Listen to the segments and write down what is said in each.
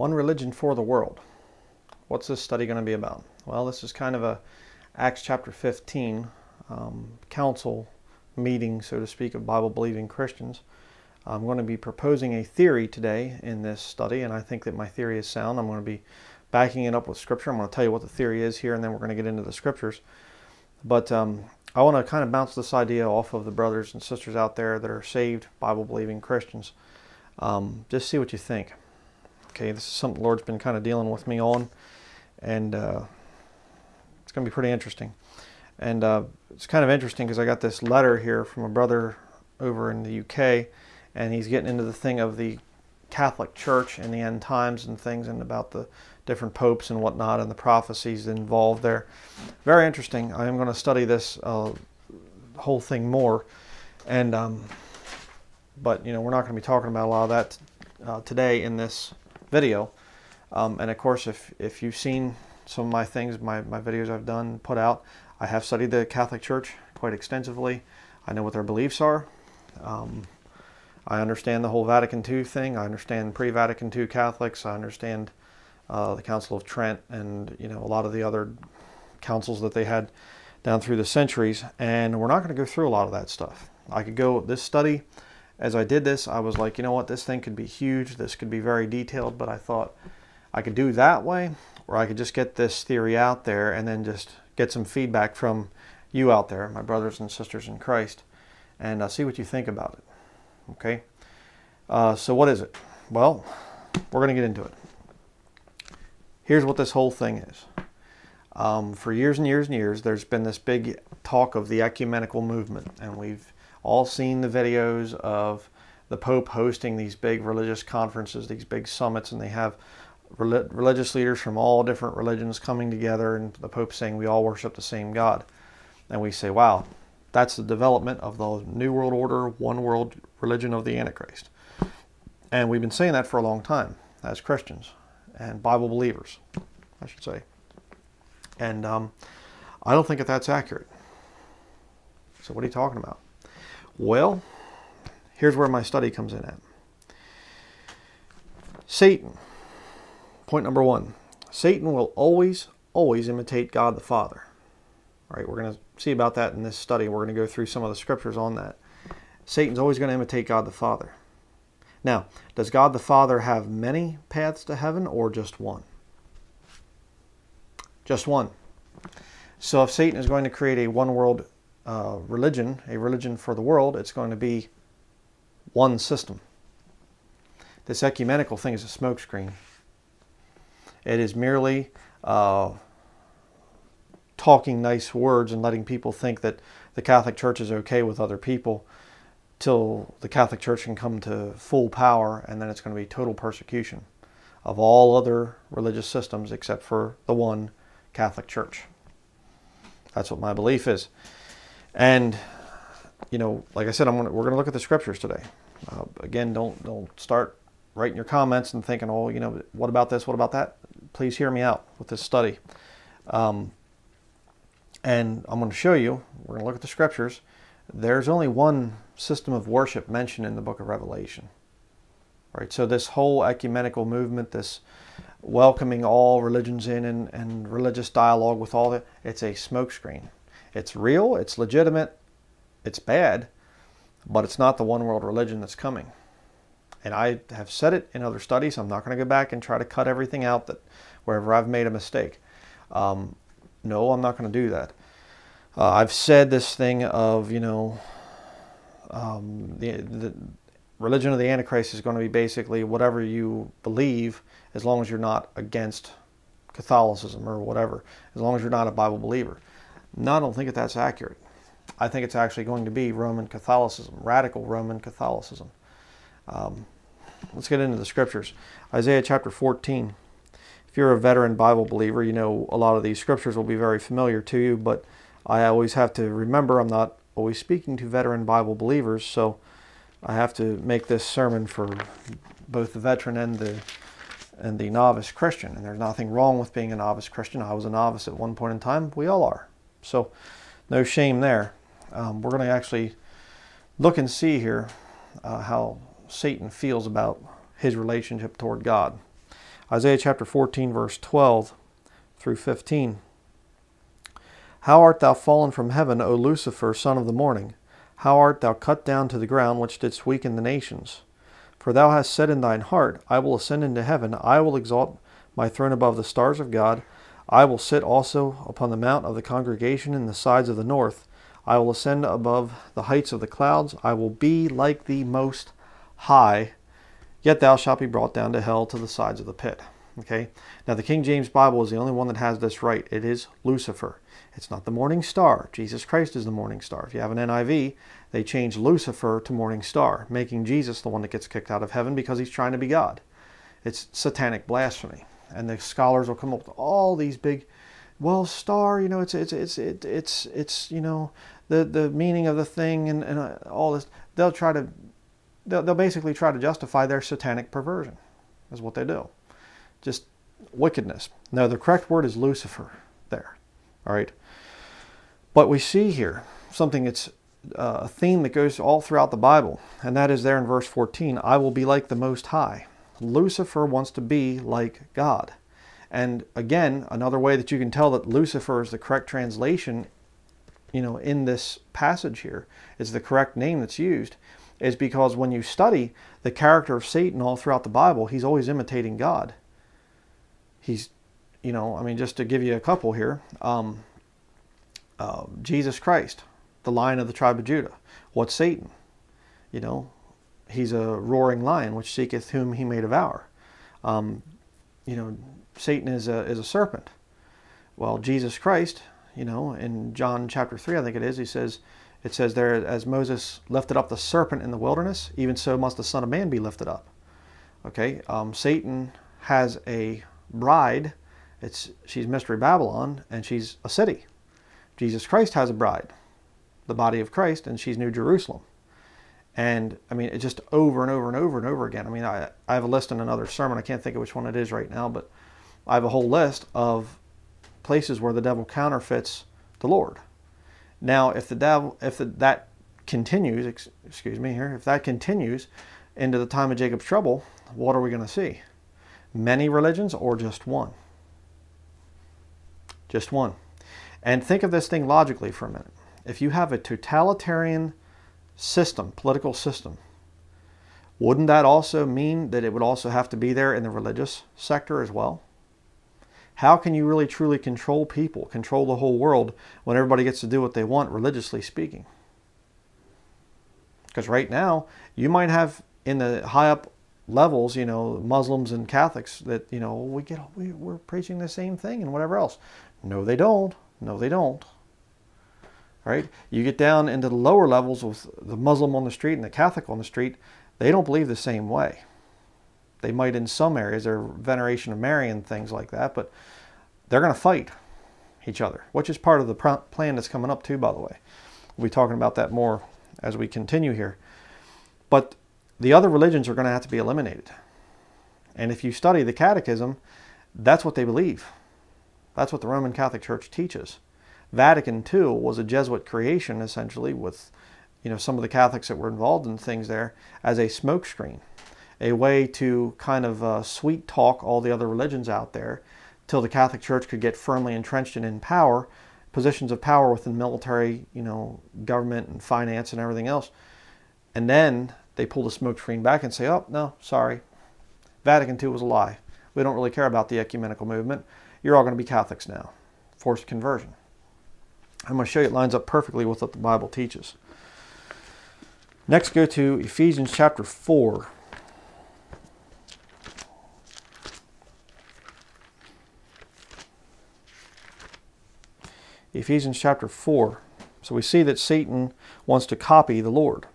One religion for the world. What's this study going to be about? Well, this is kind of a Acts chapter 15 um, council meeting, so to speak, of Bible believing Christians. I'm going to be proposing a theory today in this study, and I think that my theory is sound. I'm going to be backing it up with Scripture. I'm going to tell you what the theory is here, and then we're going to get into the Scriptures. But um, I want to kind of bounce this idea off of the brothers and sisters out there that are saved, Bible believing Christians. Um, just see what you think. Okay, this is something the Lord's been kind of dealing with me on, and uh, it's going to be pretty interesting. And uh, it's kind of interesting because I got this letter here from a brother over in the UK, and he's getting into the thing of the Catholic Church in the end times and things, and about the different popes and whatnot, and the prophecies involved there. Very interesting. I am going to study this uh, whole thing more, and um, but you know we're not going to be talking about a lot of that uh, today in this video. Um, and of course, if if you've seen some of my things, my, my videos I've done, put out, I have studied the Catholic Church quite extensively. I know what their beliefs are. Um, I understand the whole Vatican II thing. I understand pre-Vatican II Catholics. I understand uh, the Council of Trent and you know a lot of the other councils that they had down through the centuries. And we're not going to go through a lot of that stuff. I could go this study. As I did this, I was like, you know what, this thing could be huge. This could be very detailed. But I thought I could do that way, or I could just get this theory out there and then just get some feedback from you out there, my brothers and sisters in Christ, and uh, see what you think about it. Okay? Uh, so, what is it? Well, we're going to get into it. Here's what this whole thing is. Um, for years and years and years, there's been this big talk of the ecumenical movement, and we've all seen the videos of the Pope hosting these big religious conferences, these big summits, and they have religious leaders from all different religions coming together, and the Pope saying we all worship the same God. And we say, wow, that's the development of the New World Order, one world religion of the Antichrist. And we've been saying that for a long time as Christians and Bible believers, I should say. And um, I don't think that that's accurate. So, what are you talking about? Well, here's where my study comes in at. Satan Point number one Satan will always, always imitate God the Father. All right, we're going to see about that in this study. We're going to go through some of the scriptures on that. Satan's always going to imitate God the Father. Now, does God the Father have many paths to heaven or just one? Just one. So if Satan is going to create a one world uh, religion, a religion for the world, it's going to be one system. This ecumenical thing is a smokescreen. It is merely uh, talking nice words and letting people think that the Catholic Church is okay with other people till the Catholic Church can come to full power and then it's going to be total persecution of all other religious systems except for the one Catholic Church. That's what my belief is. And you know, like I said, I'm gonna, we're going to look at the scriptures today. Uh, again, don't don't start writing your comments and thinking, oh, you know, what about this? What about that? please hear me out with this study. Um, and I'm going to show you, we're going to look at the scriptures. There's only one system of worship mentioned in the book of Revelation. Right? So this whole ecumenical movement, this welcoming all religions in and, and religious dialogue with all that, it's a smokescreen. It's real, it's legitimate, it's bad, but it's not the one world religion that's coming. And I have said it in other studies. I'm not going to go back and try to cut everything out that wherever I've made a mistake. Um, no, I'm not going to do that. Uh, I've said this thing of, you know, um, the, the religion of the Antichrist is going to be basically whatever you believe as long as you're not against Catholicism or whatever, as long as you're not a Bible believer. No, I don't think that that's accurate. I think it's actually going to be Roman Catholicism, radical Roman Catholicism. Um, let's get into the scriptures. Isaiah chapter 14. If you're a veteran Bible believer, you know a lot of these scriptures will be very familiar to you, but I always have to remember I'm not always speaking to veteran Bible believers, so I have to make this sermon for both the veteran and the and the novice Christian. And there's nothing wrong with being a novice Christian. I was a novice at one point in time. We all are. So no shame there. Um, we're going to actually look and see here uh, how Satan feels about his relationship toward God. Isaiah chapter 14, verse 12 through 15. How art thou fallen from heaven, O Lucifer, son of the morning? How art thou cut down to the ground, which didst weaken the nations? For thou hast said in thine heart, I will ascend into heaven, I will exalt my throne above the stars of God. I will sit also upon the mount of the congregation in the sides of the north. I will ascend above the heights of the clouds. I will be like the most high. Yet thou shalt be brought down to hell to the sides of the pit. Okay? Now, the King James Bible is the only one that has this right. It is Lucifer. It's not the morning star. Jesus Christ is the morning star. If you have an NIV, they change Lucifer to morning star, making Jesus the one that gets kicked out of heaven because he's trying to be God. It's satanic blasphemy. And the scholars will come up with all these big, well, star, you know, it's it's it's it's it's, it's you know, the the meaning of the thing and, and uh, all this. They'll try to, they'll, they'll basically try to justify their satanic perversion. Is what they do. Just wickedness. No, the correct word is Lucifer there. All right. But we see here something that's uh, a theme that goes all throughout the Bible, and that is there in verse 14 I will be like the Most High. Lucifer wants to be like God. And again, another way that you can tell that Lucifer is the correct translation, you know, in this passage here, is the correct name that's used, is because when you study the character of Satan all throughout the Bible, he's always imitating God. He's, you know, I mean, just to give you a couple here, um, uh, Jesus Christ, the lion of the tribe of Judah. What's Satan? You know, he's a roaring lion which seeketh whom he may devour. Um, you know, Satan is a, is a serpent. Well, Jesus Christ, you know, in John chapter 3, I think it is, he says, it says there, as Moses lifted up the serpent in the wilderness, even so must the Son of Man be lifted up. Okay, um, Satan has a bride. It's she's Mystery Babylon, and she's a city. Jesus Christ has a bride, the body of Christ, and she's New Jerusalem. And I mean, it's just over and over and over and over again. I mean, I, I have a list in another sermon. I can't think of which one it is right now, but I have a whole list of places where the devil counterfeits the Lord. Now, if the devil, if the, that continues, ex, excuse me here, if that continues into the time of Jacob's trouble, what are we going to see? Many religions or just one? Just one. And think of this thing logically for a minute. If you have a totalitarian system, political system, wouldn't that also mean that it would also have to be there in the religious sector as well? How can you really truly control people, control the whole world when everybody gets to do what they want, religiously speaking? Because right now, you might have in the high up levels, you know, Muslims and Catholics that, you know, we get, we, we're preaching the same thing and whatever else. No, they don't. No, they don't. Right? You get down into the lower levels with the Muslim on the street and the Catholic on the street, they don't believe the same way. They might in some areas, their veneration of Mary and things like that, but they're going to fight each other, which is part of the plan that's coming up too, by the way. We'll be talking about that more as we continue here. But the other religions are going to have to be eliminated. And if you study the catechism, that's what they believe. That's what the Roman Catholic Church teaches. Vatican II was a Jesuit creation, essentially, with you know some of the Catholics that were involved in things there as a smokescreen, a way to kind of uh, sweet talk all the other religions out there till the Catholic Church could get firmly entrenched and in power, positions of power within military, you know, government and finance and everything else. And then they pull the smokescreen back and say, oh, no, sorry. Vatican II was a lie. We don't really care about the ecumenical movement you're all going to be Catholics now. Forced conversion. I'm going to show you it lines up perfectly with what the Bible teaches. Next, go to Ephesians chapter 4. Ephesians chapter 4. So we see that Satan wants to copy the Lord.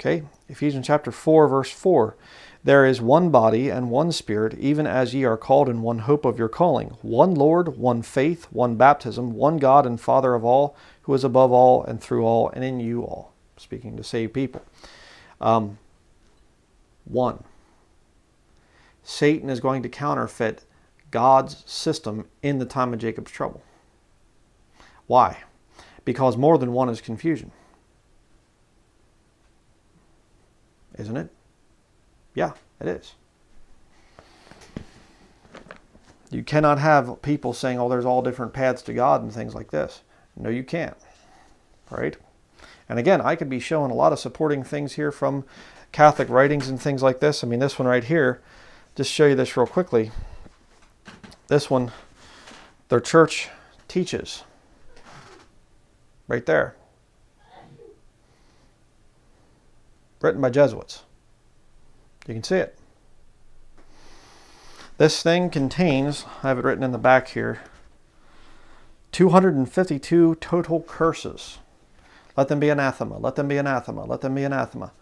Okay, Ephesians chapter 4, verse 4. There is one body and one spirit, even as ye are called in one hope of your calling, one Lord, one faith, one baptism, one God and Father of all, who is above all and through all and in you all. Speaking to save people. Um, one. Satan is going to counterfeit God's system in the time of Jacob's trouble. Why? Because more than one is confusion. Isn't it? Yeah, it is. You cannot have people saying, oh, there's all different paths to God and things like this. No, you can't. Right? And again, I could be showing a lot of supporting things here from Catholic writings and things like this. I mean, this one right here, just show you this real quickly. This one, their church teaches. Right there. Written by Jesuits. You can see it. This thing contains, I have it written in the back here, 252 total curses. Let them be anathema, let them be anathema, let them be anathema.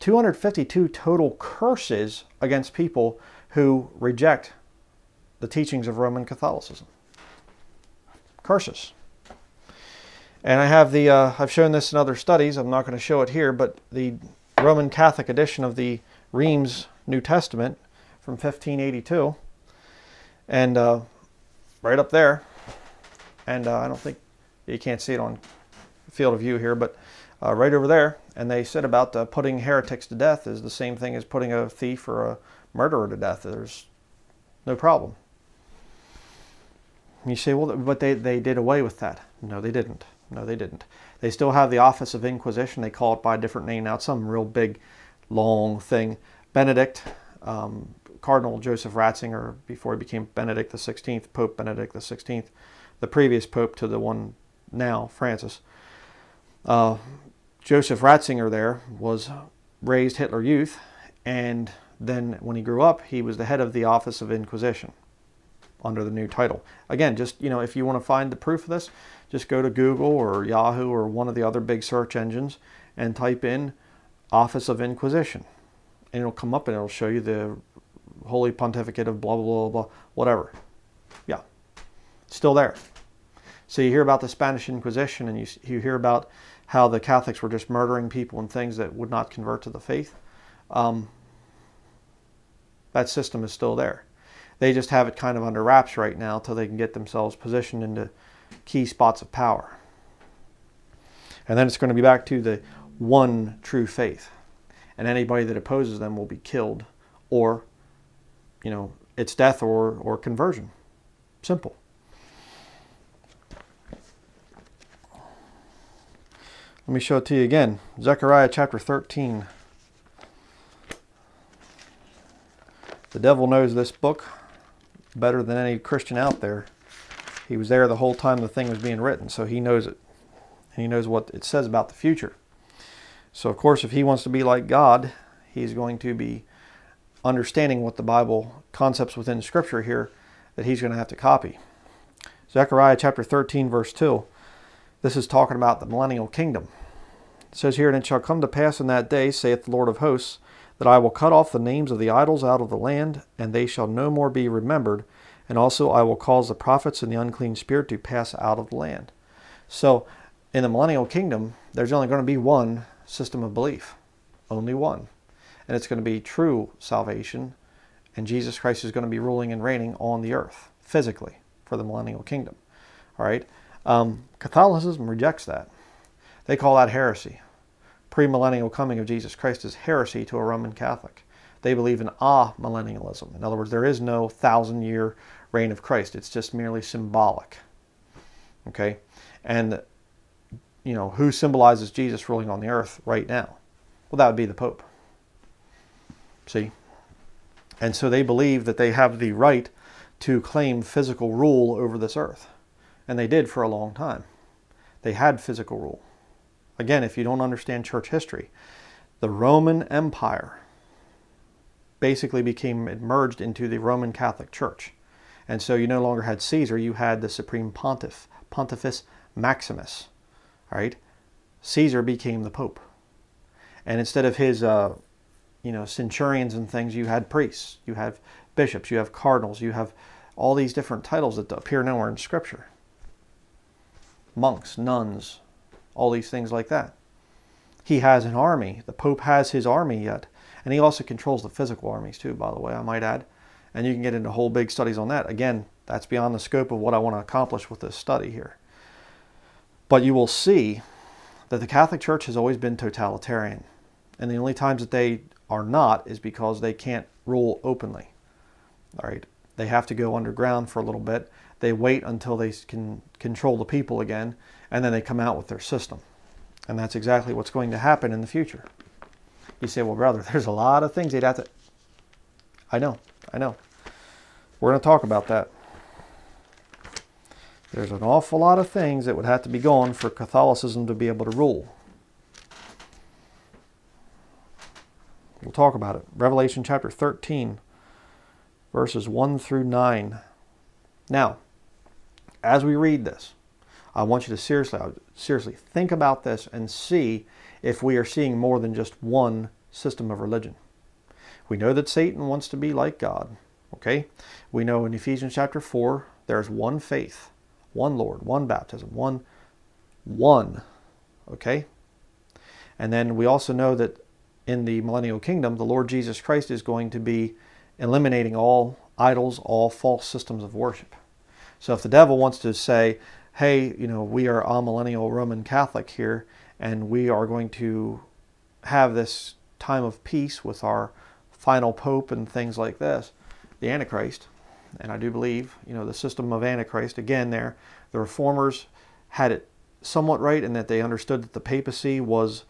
252 total curses against people who reject the teachings of Roman Catholicism. Curses. And I have the, uh, I've shown this in other studies, I'm not going to show it here, but the Roman Catholic edition of the Reims New Testament from 1582. And uh, right up there, and uh, I don't think you can't see it on field of view here, but uh, right over there, and they said about uh, putting heretics to death is the same thing as putting a thief or a murderer to death. There's no problem. You say, well, but they, they did away with that. No, they didn't. No, they didn't. They still have the office of Inquisition. They call it by a different name now. It's some real big, long thing. Benedict, um, Cardinal Joseph Ratzinger, before he became Benedict XVI, Pope Benedict XVI, the previous Pope to the one now, Francis. Uh, Joseph Ratzinger there was raised Hitler Youth, and then when he grew up, he was the head of the Office of Inquisition under the new title. Again, just, you know, if you want to find the proof of this, just go to Google or Yahoo or one of the other big search engines and type in Office of Inquisition. And it'll come up and it'll show you the Holy Pontificate of blah, blah, blah, blah, whatever. Yeah, still there. So you hear about the Spanish Inquisition and you, you hear about how the Catholics were just murdering people and things that would not convert to the faith. Um, that system is still there. They just have it kind of under wraps right now until they can get themselves positioned into key spots of power. And then it's going to be back to the one true faith. And anybody that opposes them will be killed or, you know, it's death or, or conversion. Simple. Let me show it to you again. Zechariah chapter 13. The devil knows this book better than any Christian out there. He was there the whole time the thing was being written, so he knows it. And he knows what it says about the future. So, of course, if he wants to be like God, he's going to be understanding what the Bible concepts within Scripture here that he's going to have to copy. Zechariah chapter 13, verse 2. This is talking about the millennial kingdom. It says here, And it shall come to pass in that day, saith the Lord of hosts, that I will cut off the names of the idols out of the land, and they shall no more be remembered, and also I will cause the prophets and the unclean spirit to pass out of the land. So in the millennial kingdom, there's only going to be one system of belief, only one. And it's going to be true salvation, and Jesus Christ is going to be ruling and reigning on the earth physically for the millennial kingdom. All right? Um, Catholicism rejects that. They call that heresy. Premillennial coming of Jesus Christ is heresy to a Roman Catholic. They believe in amillennialism. In other words, there is no thousand year reign of Christ. It's just merely symbolic. Okay? And, you know, who symbolizes Jesus ruling on the earth right now? Well, that would be the Pope. See? And so they believe that they have the right to claim physical rule over this earth. And they did for a long time. They had physical rule. Again, if you don't understand church history, the Roman Empire basically became merged into the Roman Catholic Church. And so you no longer had Caesar, you had the supreme pontiff, Pontifex Maximus. Right? Caesar became the pope. And instead of his uh, you know, centurions and things, you had priests, you have bishops, you have cardinals, you have all these different titles that appear nowhere in scripture. Monks, nuns, all these things like that. He has an army. The Pope has his army yet. And he also controls the physical armies too, by the way, I might add. And you can get into whole big studies on that. Again, that's beyond the scope of what I want to accomplish with this study here. But you will see that the Catholic Church has always been totalitarian. And the only times that they are not is because they can't rule openly. All right. They have to go underground for a little bit. They wait until they can control the people again, and then they come out with their system. And that's exactly what's going to happen in the future. You say, well, brother, there's a lot of things they'd have to. I know, I know. We're going to talk about that. There's an awful lot of things that would have to be gone for Catholicism to be able to rule. We'll talk about it. Revelation chapter 13, verses 1 through 9. Now, as we read this, I want you to seriously, seriously think about this and see if we are seeing more than just one system of religion. We know that Satan wants to be like God. Okay? We know in Ephesians chapter 4, there's one faith, one Lord, one baptism, one, one. Okay? And then we also know that in the millennial kingdom, the Lord Jesus Christ is going to be eliminating all idols, all false systems of worship. So if the devil wants to say, hey, you know, we are all millennial Roman Catholic here, and we are going to have this time of peace with our final pope and things like this, the Antichrist, and I do believe, you know, the system of Antichrist, again, there, the reformers had it somewhat right in that they understood that the papacy was,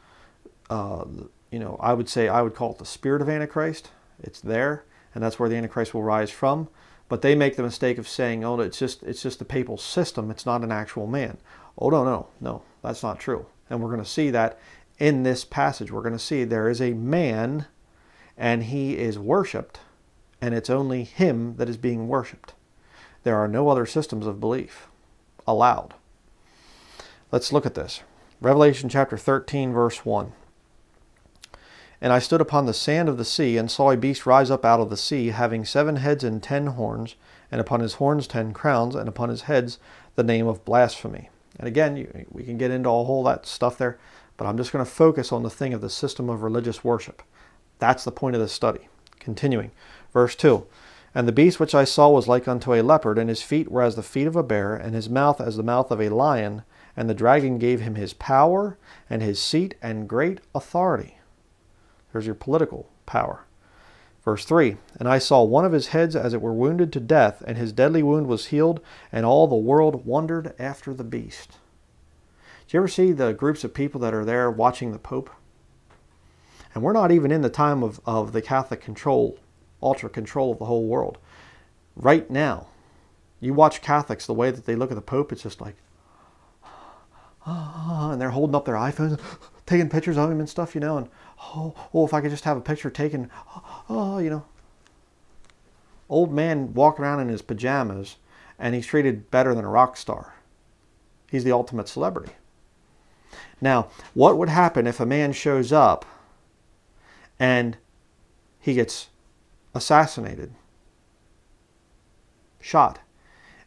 uh, you know, I would say, I would call it the spirit of Antichrist. It's there, and that's where the Antichrist will rise from. But they make the mistake of saying, oh, it's just, it's just the papal system. It's not an actual man. Oh, no, no, no, that's not true. And we're going to see that in this passage. We're going to see there is a man, and he is worshipped and it's only him that is being worshiped. There are no other systems of belief allowed. Let's look at this. Revelation chapter 13, verse 1. And I stood upon the sand of the sea, and saw a beast rise up out of the sea, having seven heads and ten horns, and upon his horns ten crowns, and upon his heads the name of blasphemy. And again, you, we can get into all whole that stuff there, but I'm just going to focus on the thing of the system of religious worship. That's the point of this study. Continuing. Verse 2 And the beast which I saw was like unto a leopard, and his feet were as the feet of a bear, and his mouth as the mouth of a lion. And the dragon gave him his power, and his seat, and great authority. There's your political power. Verse 3 And I saw one of his heads as it were wounded to death, and his deadly wound was healed, and all the world wondered after the beast. Do you ever see the groups of people that are there watching the Pope? And we're not even in the time of, of the Catholic control ultra control of the whole world. Right now, you watch Catholics, the way that they look at the Pope, it's just like, and they're holding up their iPhones, taking pictures of him and stuff, you know, and oh, oh, if I could just have a picture taken, oh, you know. Old man walking around in his pajamas, and he's treated better than a rock star. He's the ultimate celebrity. Now, what would happen if a man shows up and he gets assassinated, shot,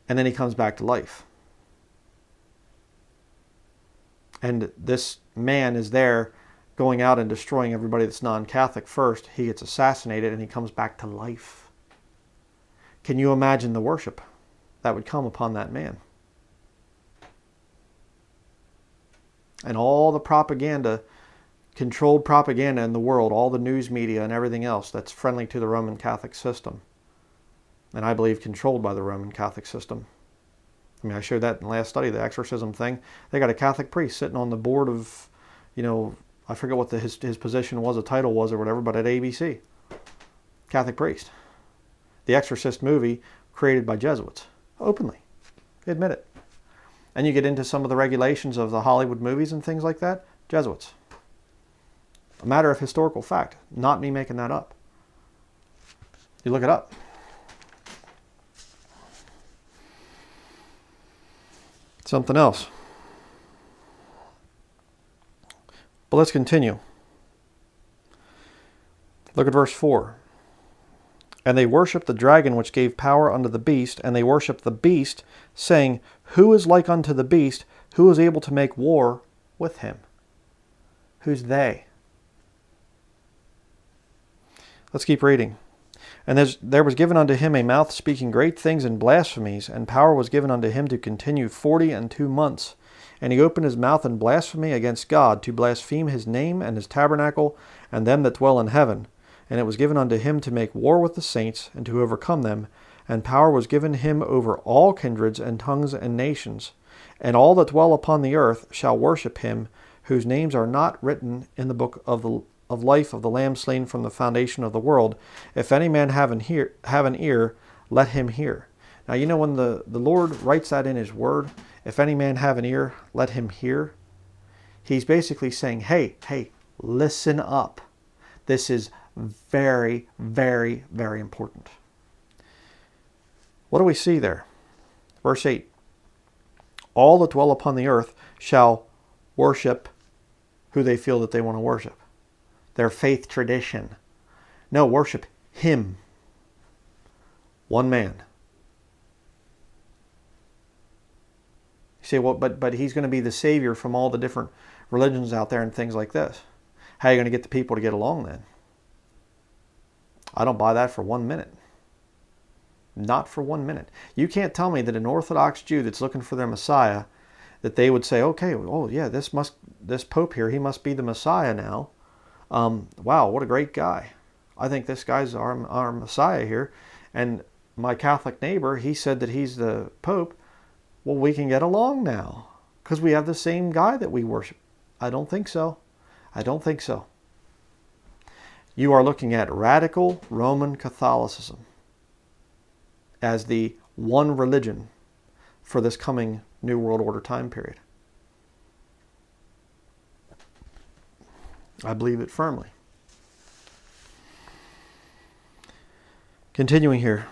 and then he comes back to life. And this man is there going out and destroying everybody that's non Catholic first. He gets assassinated and he comes back to life. Can you imagine the worship that would come upon that man? And all the propaganda controlled propaganda in the world, all the news media and everything else that's friendly to the Roman Catholic system. And I believe controlled by the Roman Catholic system. I mean, I showed that in the last study, the exorcism thing. They got a Catholic priest sitting on the board of, you know, I forget what the, his, his position was, a title was or whatever, but at ABC. Catholic priest. The Exorcist movie created by Jesuits. Openly. Admit it. And you get into some of the regulations of the Hollywood movies and things like that. Jesuits. A matter of historical fact, not me making that up. You look it up. Something else. But let's continue. Look at verse 4. And they worshipped the dragon which gave power unto the beast, and they worshipped the beast, saying, Who is like unto the beast? Who is able to make war with him? Who's they? Let's keep reading. And there was given unto him a mouth speaking great things and blasphemies, and power was given unto him to continue forty and two months. And he opened his mouth in blasphemy against God, to blaspheme his name and his tabernacle, and them that dwell in heaven. And it was given unto him to make war with the saints, and to overcome them. and power was given him over all kindreds and tongues and nations. And all that dwell upon the earth shall worship him, whose names are not written in the book of the of life of the Lamb slain from the foundation of the world. If any man have an, hear, have an ear, let him hear. Now, you know, when the, the Lord writes that in His Word, if any man have an ear, let him hear. He's basically saying, hey, hey, listen up. This is very, very, very important. What do we see there? Verse 8 All that dwell upon the earth shall worship who they feel that they want to worship, their faith tradition. No, worship Him. One man. You say, well, but, but He's going to be the Savior from all the different religions out there and things like this. How are you going to get the people to get along then? I don't buy that for one minute. Not for one minute. You can't tell me that an Orthodox Jew that's looking for their Messiah, that they would say, okay, oh yeah, this must this Pope here, he must be the Messiah now. Um, wow, what a great guy. I think this guy's our, our Messiah here. And my Catholic neighbor, he said that he's the Pope. Well, we can get along now because we have the same guy that we worship. I don't think so. I don't think so. You are looking at radical Roman Catholicism as the one religion for this coming New World Order time period. I believe it firmly. Continuing here,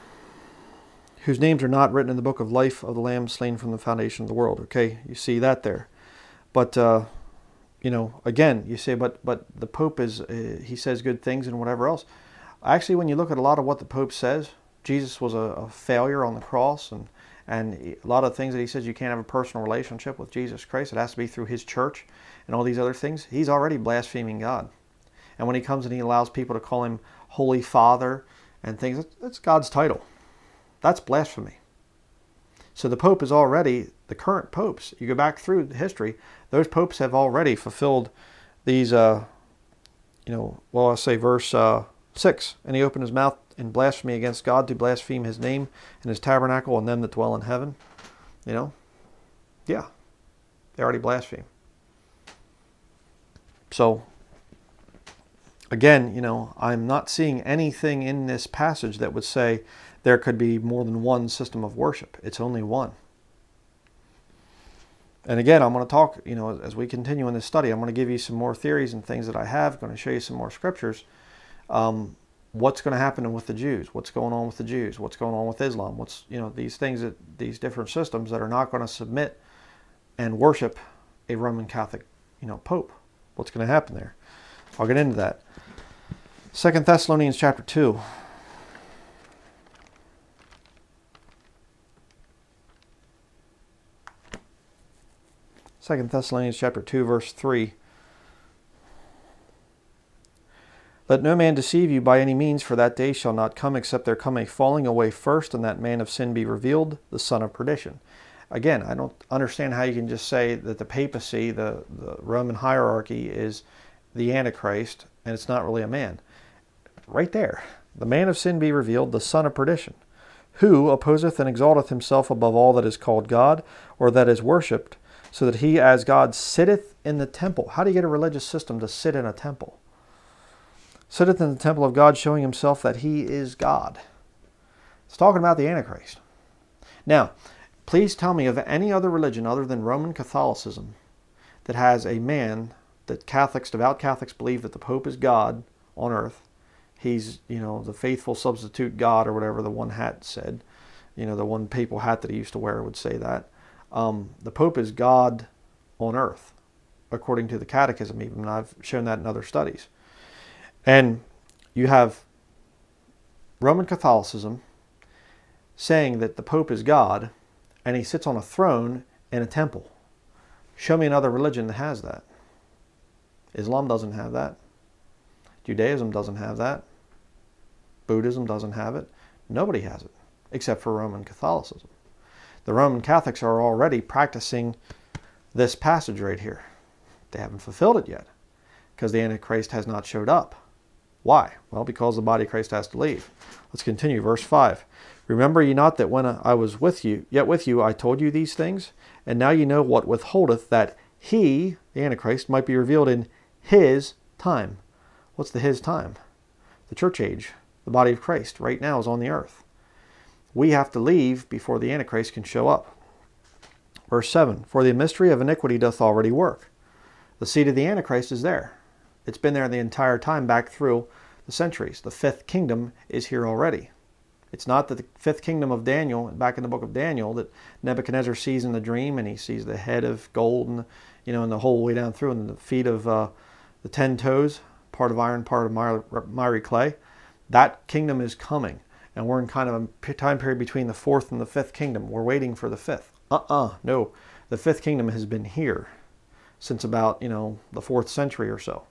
whose names are not written in the book of life of the Lamb slain from the foundation of the world. Okay, you see that there. But, uh, you know, again, you say, but but the Pope is, uh, he says good things and whatever else. Actually, when you look at a lot of what the Pope says, Jesus was a, a failure on the cross and and a lot of things that he says you can't have a personal relationship with Jesus Christ. It has to be through his church and all these other things. He's already blaspheming God. And when he comes and he allows people to call him Holy Father and things, that's God's title. That's blasphemy. So the Pope is already, the current popes, you go back through history, those popes have already fulfilled these, uh, you know, well, I'll say verse uh, 6. And he opened his mouth in blasphemy against God to blaspheme his name and his tabernacle and them that dwell in heaven. You know? Yeah. They already blaspheme. So, again, you know, I'm not seeing anything in this passage that would say there could be more than one system of worship. It's only one. And again, I'm going to talk, you know, as we continue in this study, I'm going to give you some more theories and things that I have. I'm going to show you some more scriptures. Um, what's going to happen with the Jews? What's going on with the Jews? What's going on with Islam? What's you know these things that these different systems that are not going to submit and worship a Roman Catholic, you know, Pope. What's going to happen there? I'll get into that. Second Thessalonians chapter two. Second Thessalonians chapter 2 verse 3 Let no man deceive you by any means, for that day shall not come except there come a falling away first, and that man of sin be revealed, the son of perdition. Again, I don't understand how you can just say that the papacy, the, the Roman hierarchy, is the Antichrist, and it's not really a man. Right there. The man of sin be revealed, the son of perdition, who opposeth and exalteth himself above all that is called God, or that is worshipped, so that he as God sitteth in the temple. How do you get a religious system to sit in a temple? Sitteth in the temple of God, showing himself that he is God. It's talking about the Antichrist. Now, please tell me of any other religion other than Roman Catholicism that has a man that Catholics, devout Catholics, believe that the Pope is God on earth. He's, you know, the faithful substitute God or whatever the one hat said. You know, the one papal hat that he used to wear would say that. Um, the Pope is God on earth, according to the Catechism, even. I've shown that in other studies. And you have Roman Catholicism saying that the Pope is God and he sits on a throne in a temple. Show me another religion that has that. Islam doesn't have that. Judaism doesn't have that. Buddhism doesn't have it. Nobody has it except for Roman Catholicism. The Roman Catholics are already practicing this passage right here. They haven't fulfilled it yet because the Antichrist has not showed up. Why? Well, because the body of Christ has to leave. Let's continue. Verse 5. Remember ye not that when I was with you, yet with you, I told you these things? And now you know what withholdeth that he, the Antichrist, might be revealed in his time. What's the his time? The church age, the body of Christ, right now is on the earth. We have to leave before the Antichrist can show up. Verse 7 For the mystery of iniquity doth already work. The seed of the Antichrist is there. It's been there the entire time back through the centuries. The fifth kingdom is here already. It's not that the fifth kingdom of Daniel, back in the book of Daniel, that Nebuchadnezzar sees in the dream and he sees the head of gold and, you know, and the whole way down through and the feet of uh, the ten toes, part of iron, part of miry clay. That kingdom is coming. And we're in kind of a time period between the fourth and the fifth kingdom. We're waiting for the fifth. Uh-uh, no. The fifth kingdom has been here since about, you know, the fourth century or so,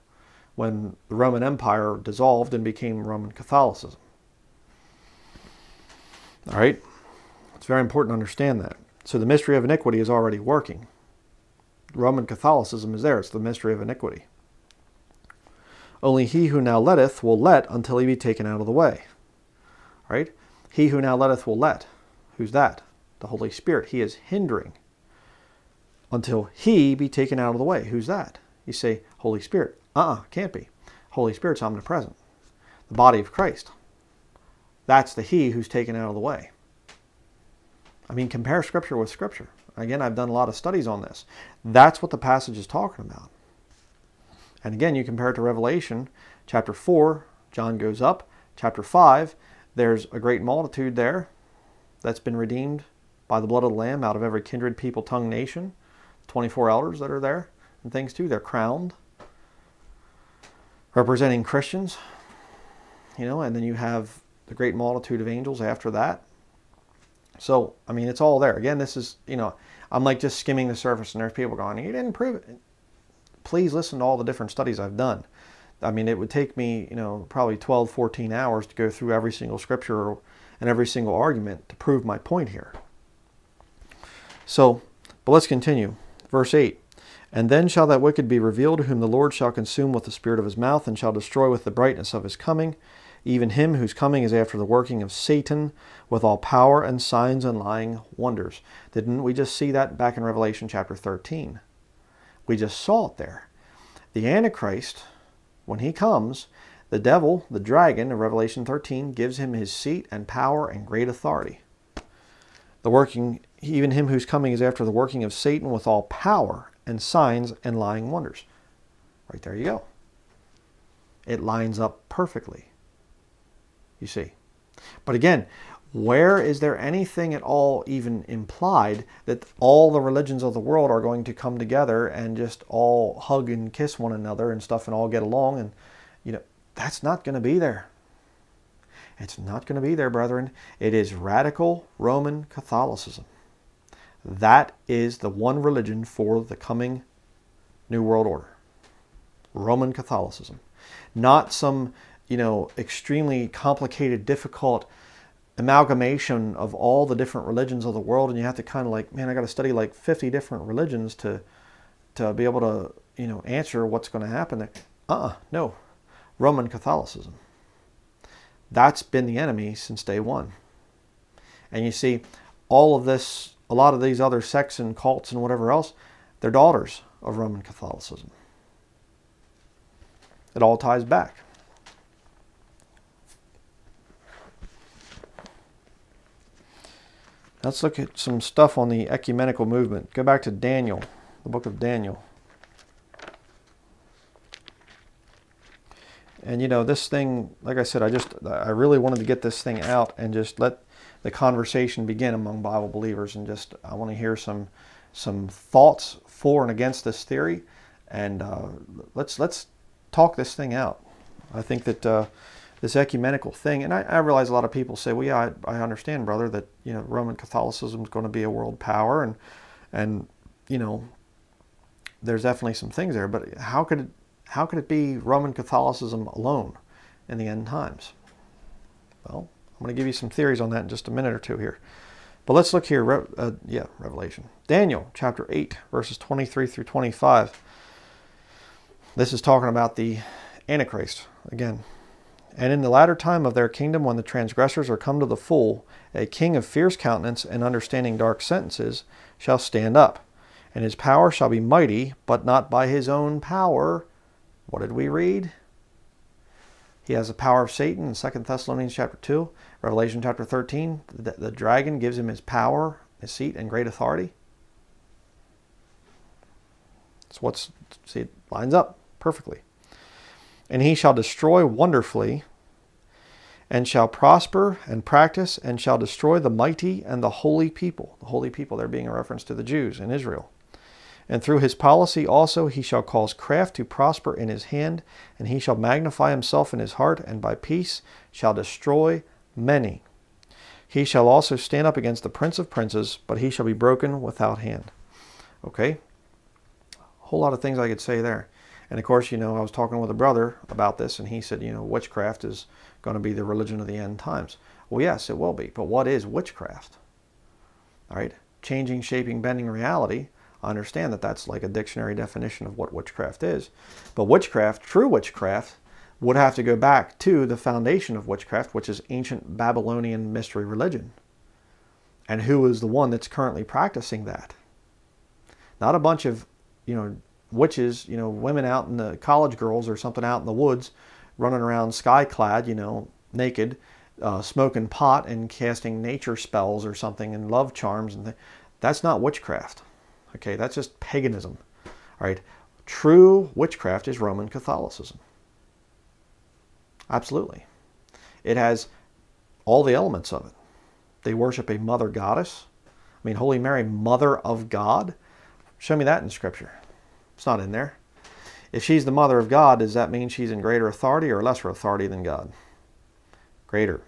when the Roman Empire dissolved and became Roman Catholicism. All right? It's very important to understand that. So the mystery of iniquity is already working. Roman Catholicism is there. It's the mystery of iniquity. Only he who now letteth will let until he be taken out of the way. All right? He who now letteth will let. Who's that? The Holy Spirit. He is hindering until he be taken out of the way. Who's that? You say, Holy Spirit. Uh-uh, can't be. Holy Spirit's omnipresent. The body of Christ. That's the he who's taken out of the way. I mean, compare Scripture with Scripture. Again, I've done a lot of studies on this. That's what the passage is talking about. And again, you compare it to Revelation chapter 4, John goes up. Chapter 5, there's a great multitude there that's been redeemed by the blood of the Lamb out of every kindred, people, tongue, nation. 24 elders that are there and things too. They're crowned, representing Christians. You know, and then you have the great multitude of angels after that. So, I mean, it's all there. Again, this is, you know, I'm like just skimming the surface and there's people going, you didn't prove it. Please listen to all the different studies I've done. I mean, it would take me, you know, probably 12, 14 hours to go through every single scripture and every single argument to prove my point here. So, but let's continue. Verse 8 And then shall that wicked be revealed, whom the Lord shall consume with the spirit of his mouth, and shall destroy with the brightness of his coming even him whose coming is after the working of Satan with all power and signs and lying wonders. Didn't we just see that back in Revelation chapter 13? We just saw it there. The Antichrist, when he comes, the devil, the dragon in Revelation 13, gives him his seat and power and great authority. The working, even him whose coming is after the working of Satan with all power and signs and lying wonders. Right there you go. It lines up perfectly you see. But again, where is there anything at all even implied that all the religions of the world are going to come together and just all hug and kiss one another and stuff and all get along and you know that's not going to be there it's not going to be there brethren it is radical roman catholicism that is the one religion for the coming new world order roman catholicism not some you know, extremely complicated, difficult amalgamation of all the different religions of the world, and you have to kind of like, man, I got to study like 50 different religions to to be able to, you know, answer what's going to happen. There. Uh-uh, no, Roman Catholicism. That's been the enemy since day one. And you see, all of this, a lot of these other sects and cults and whatever else, they're daughters of Roman Catholicism. It all ties back. Let's look at some stuff on the ecumenical movement. Go back to Daniel, the book of Daniel. And you know, this thing, like I said, I just, I really wanted to get this thing out and just let the conversation begin among Bible believers and just, I want to hear some, some thoughts for and against this theory. And uh, let's, let's talk this thing out. I think that uh, this ecumenical thing. And I, I, realize a lot of people say, well, yeah, I, I understand, brother, that, you know, Roman Catholicism is going to be a world power and, and, you know, there's definitely some things there, but how could it, how could it be Roman Catholicism alone in the end times? Well, I'm going to give you some theories on that in just a minute or two here. But let's look here. Uh, yeah, Revelation. Daniel chapter 8, verses 23 through 25. This is talking about the Antichrist again And in the latter time of their kingdom, when the transgressors are come to the full, a king of fierce countenance and understanding dark sentences shall stand up, and his power shall be mighty, but not by his own power. What did we read? He has the power of Satan in 2 Thessalonians chapter 2. Revelation chapter 13, the, the dragon gives him his power, his seat, and great authority. It's what's, see, it lines up perfectly. And he shall destroy wonderfully, and shall prosper and practice, and shall destroy the mighty and the holy people. The holy people, there being a reference to the Jews in Israel. And through his policy also he shall cause craft to prosper in his hand, and he shall magnify himself in his heart, and by peace shall destroy many. He shall also stand up against the prince of princes, but he shall be broken without hand. Okay? A whole lot of things I could say there. And of course, you know, I was talking with a brother about this, and he said, you know, witchcraft is going to be the religion of the end times. Well, yes, it will be. But what is witchcraft? All right? Changing, shaping, bending reality I understand that that's like a dictionary definition of what witchcraft is. But witchcraft, true witchcraft, would have to go back to the foundation of witchcraft, which is ancient Babylonian mystery religion. And who is the one that's currently practicing that? Not a bunch of, you know, witches, you know, women out in the college girls or something out in the woods running around sky clad, you know, naked, uh, smoking pot and casting nature spells or something and love charms and th- that's not witchcraft. Okay, that's just paganism. All right, true witchcraft is Roman Catholicism. Absolutely. It has all the elements of it. They worship a mother goddess. I mean, Holy Mary, mother of God. Show me that in Scripture. It's not in there. If she's the mother of God, does that mean she's in greater authority or lesser authority than God? Greater.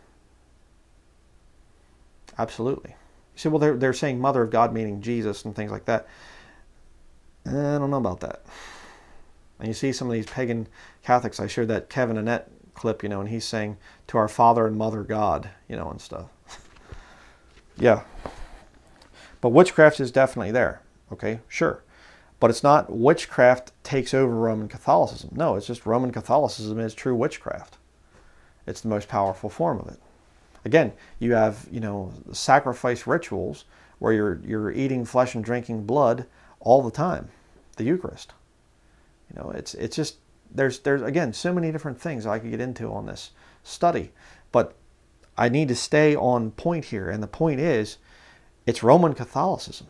Absolutely. You say, well, they're, they're saying Mother of God meaning Jesus and things like that. Eh, I don't know about that. And you see some of these pagan Catholics. I shared that Kevin Annett clip, you know, and he's saying to our Father and Mother God, you know, and stuff. yeah. But witchcraft is definitely there. Okay, sure. But it's not witchcraft takes over Roman Catholicism. No, it's just Roman Catholicism is true witchcraft. It's the most powerful form of it. Again, you have, you know, sacrifice rituals where you're, you're eating flesh and drinking blood all the time, the Eucharist. You know, it's, it's just, there's, there's, again, so many different things I could get into on this study. But I need to stay on point here. And the point is, it's Roman Catholicism.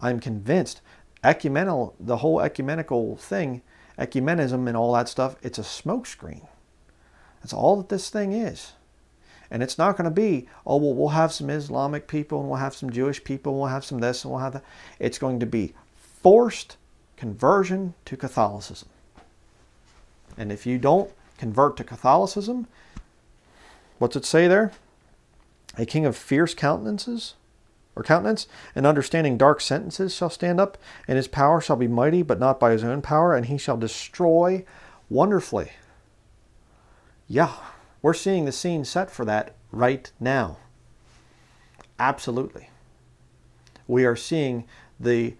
I'm convinced ecumenical, the whole ecumenical thing, ecumenism and all that stuff, it's a smokescreen. That's all that this thing is. And it's not going to be, oh, well, we'll have some Islamic people and we'll have some Jewish people and we'll have some this and we'll have that. It's going to be forced conversion to Catholicism. And if you don't convert to Catholicism, what's it say there? A king of fierce countenances or countenance and understanding dark sentences shall stand up, and his power shall be mighty, but not by his own power, and he shall destroy wonderfully. Yeah. We're seeing the scene set for that right now. Absolutely. We are seeing the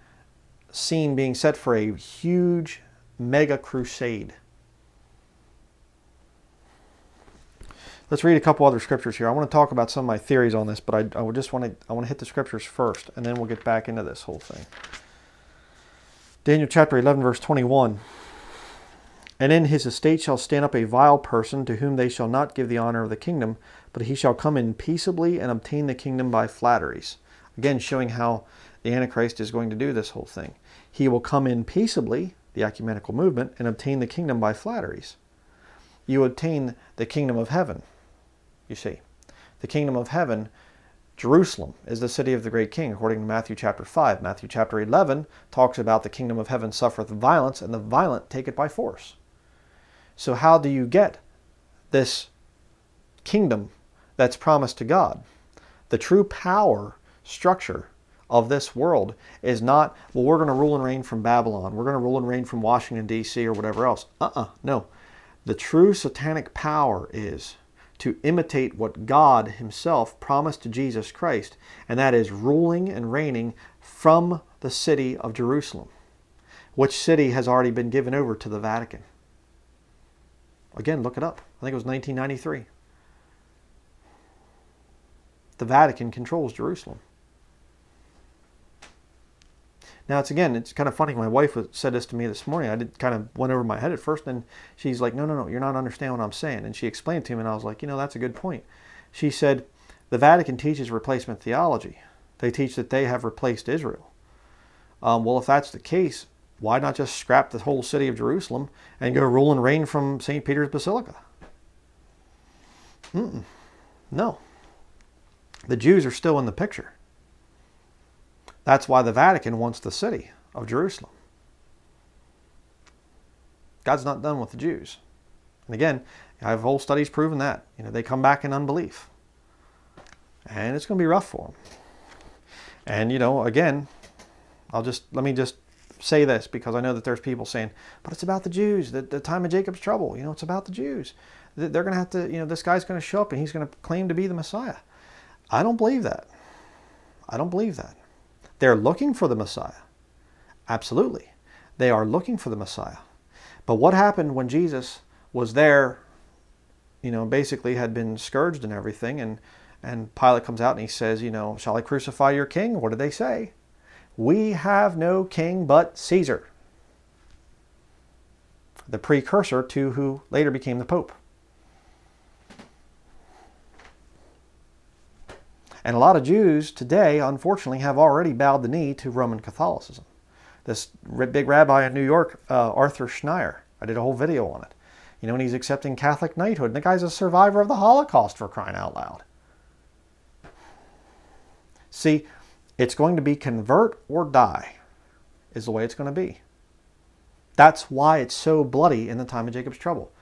scene being set for a huge mega crusade. Let's read a couple other scriptures here. I want to talk about some of my theories on this, but I, I just want to I want to hit the scriptures first, and then we'll get back into this whole thing. Daniel chapter 11, verse 21. And in his estate shall stand up a vile person to whom they shall not give the honor of the kingdom, but he shall come in peaceably and obtain the kingdom by flatteries. Again, showing how the Antichrist is going to do this whole thing. He will come in peaceably, the ecumenical movement, and obtain the kingdom by flatteries. You obtain the kingdom of heaven, you see. The kingdom of heaven Jerusalem is the city of the great king, according to Matthew chapter 5. Matthew chapter 11 talks about the kingdom of heaven suffereth violence, and the violent take it by force. So, how do you get this kingdom that's promised to God? The true power structure of this world is not, well, we're going to rule and reign from Babylon, we're going to rule and reign from Washington, D.C., or whatever else. Uh uh no. The true satanic power is to imitate what God Himself promised to Jesus Christ, and that is ruling and reigning from the city of Jerusalem, which city has already been given over to the Vatican. Again, look it up. I think it was 1993. The Vatican controls Jerusalem. Now it's again, it's kind of funny. My wife said this to me this morning. I did kind of went over my head at first, and she's like, "No, no, no, you're not understanding what I'm saying." And she explained to me, and I was like, "You know, that's a good point." She said, "The Vatican teaches replacement theology. They teach that they have replaced Israel. Um, well, if that's the case, why not just scrap the whole city of Jerusalem and go rule and reign from St. Peter's Basilica?" Mm-mm. No. The Jews are still in the picture. That's why the Vatican wants the city of Jerusalem. God's not done with the Jews. And again, I have whole studies proving that. You know, they come back in unbelief. And it's going to be rough for them. And, you know, again, I'll just, let me just say this because I know that there's people saying, but it's about the Jews, the, the time of Jacob's trouble. You know, it's about the Jews. They're going to have to, you know, this guy's going to show up and he's going to claim to be the Messiah. I don't believe that. I don't believe that. They're looking for the Messiah. Absolutely. They are looking for the Messiah. But what happened when Jesus was there, you know, basically had been scourged and everything, and, and Pilate comes out and he says, you know, shall I crucify your king? What did they say? We have no king but Caesar, the precursor to who later became the Pope. And a lot of Jews today, unfortunately, have already bowed the knee to Roman Catholicism. This big rabbi in New York, uh, Arthur Schneier, I did a whole video on it. You know, and he's accepting Catholic knighthood. And the guy's a survivor of the Holocaust for crying out loud. See, it's going to be convert or die, is the way it's going to be. That's why it's so bloody in the time of Jacob's trouble.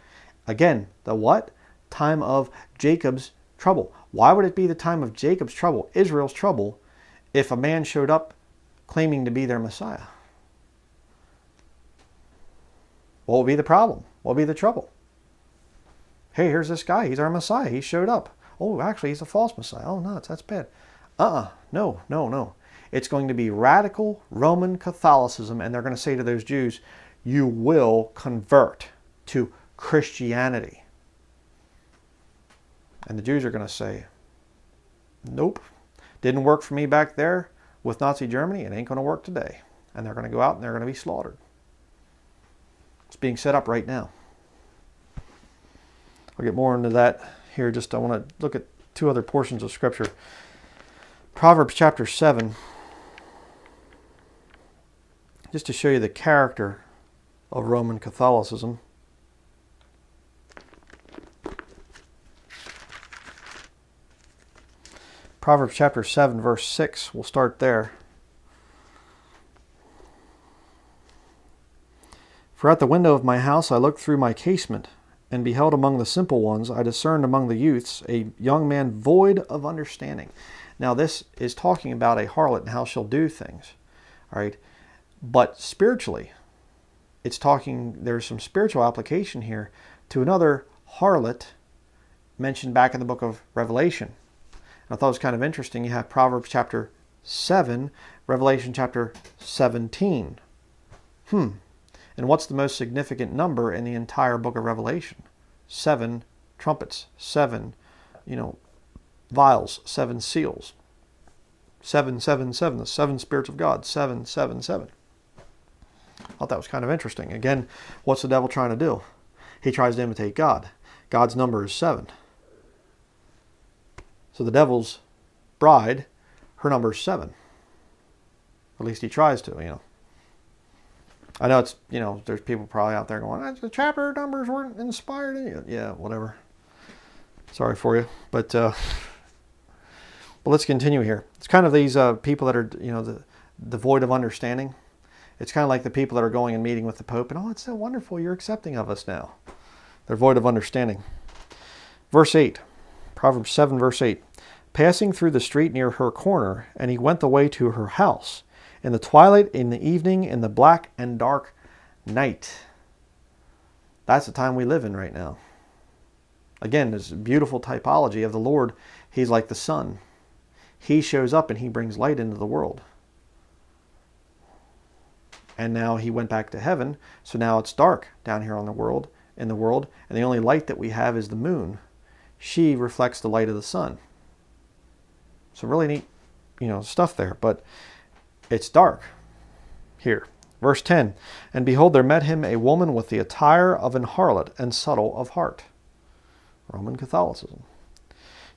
Again, the what? Time of Jacob's trouble. Why would it be the time of Jacob's trouble, Israel's trouble, if a man showed up claiming to be their Messiah? What would be the problem? What would be the trouble? Hey, here's this guy. He's our Messiah. He showed up. Oh, actually, he's a false Messiah. Oh, no, that's bad. Uh-uh. No, no, no. It's going to be radical Roman Catholicism, and they're going to say to those Jews, you will convert to Christianity. And the Jews are going to say, nope, didn't work for me back there with Nazi Germany. It ain't going to work today. And they're going to go out and they're going to be slaughtered. It's being set up right now. I'll get more into that here. Just I want to look at two other portions of Scripture. Proverbs chapter 7, just to show you the character of Roman Catholicism. Proverbs chapter 7, verse 6. We'll start there. For at the window of my house I looked through my casement, and beheld among the simple ones, I discerned among the youths a young man void of understanding. Now, this is talking about a harlot and how she'll do things. All right. But spiritually, it's talking, there's some spiritual application here to another harlot mentioned back in the book of Revelation. I thought it was kind of interesting. You have Proverbs chapter 7, Revelation chapter 17. Hmm. And what's the most significant number in the entire book of Revelation? Seven trumpets, seven, you know, vials, seven seals. Seven, seven, seven, the seven spirits of God, seven, seven, seven. I thought that was kind of interesting. Again, what's the devil trying to do? He tries to imitate God. God's number is seven. So the devil's bride, her number is seven. At least he tries to, you know. I know it's, you know, there's people probably out there going, the chapter numbers weren't inspired in. Yeah, whatever. Sorry for you. But, uh, but let's continue here. It's kind of these uh, people that are, you know, the, devoid of understanding. It's kind of like the people that are going and meeting with the Pope and, oh, it's so wonderful. You're accepting of us now. They're void of understanding. Verse 8. Proverbs 7, verse 8. Passing through the street near her corner, and he went the way to her house. In the twilight, in the evening, in the black and dark night. That's the time we live in right now. Again, this beautiful typology of the Lord. He's like the sun. He shows up and he brings light into the world. And now he went back to heaven, so now it's dark down here on the world, in the world, and the only light that we have is the moon. She reflects the light of the sun. So really neat, you know, stuff there. But it's dark here. Verse 10 And behold, there met him a woman with the attire of an harlot and subtle of heart. Roman Catholicism.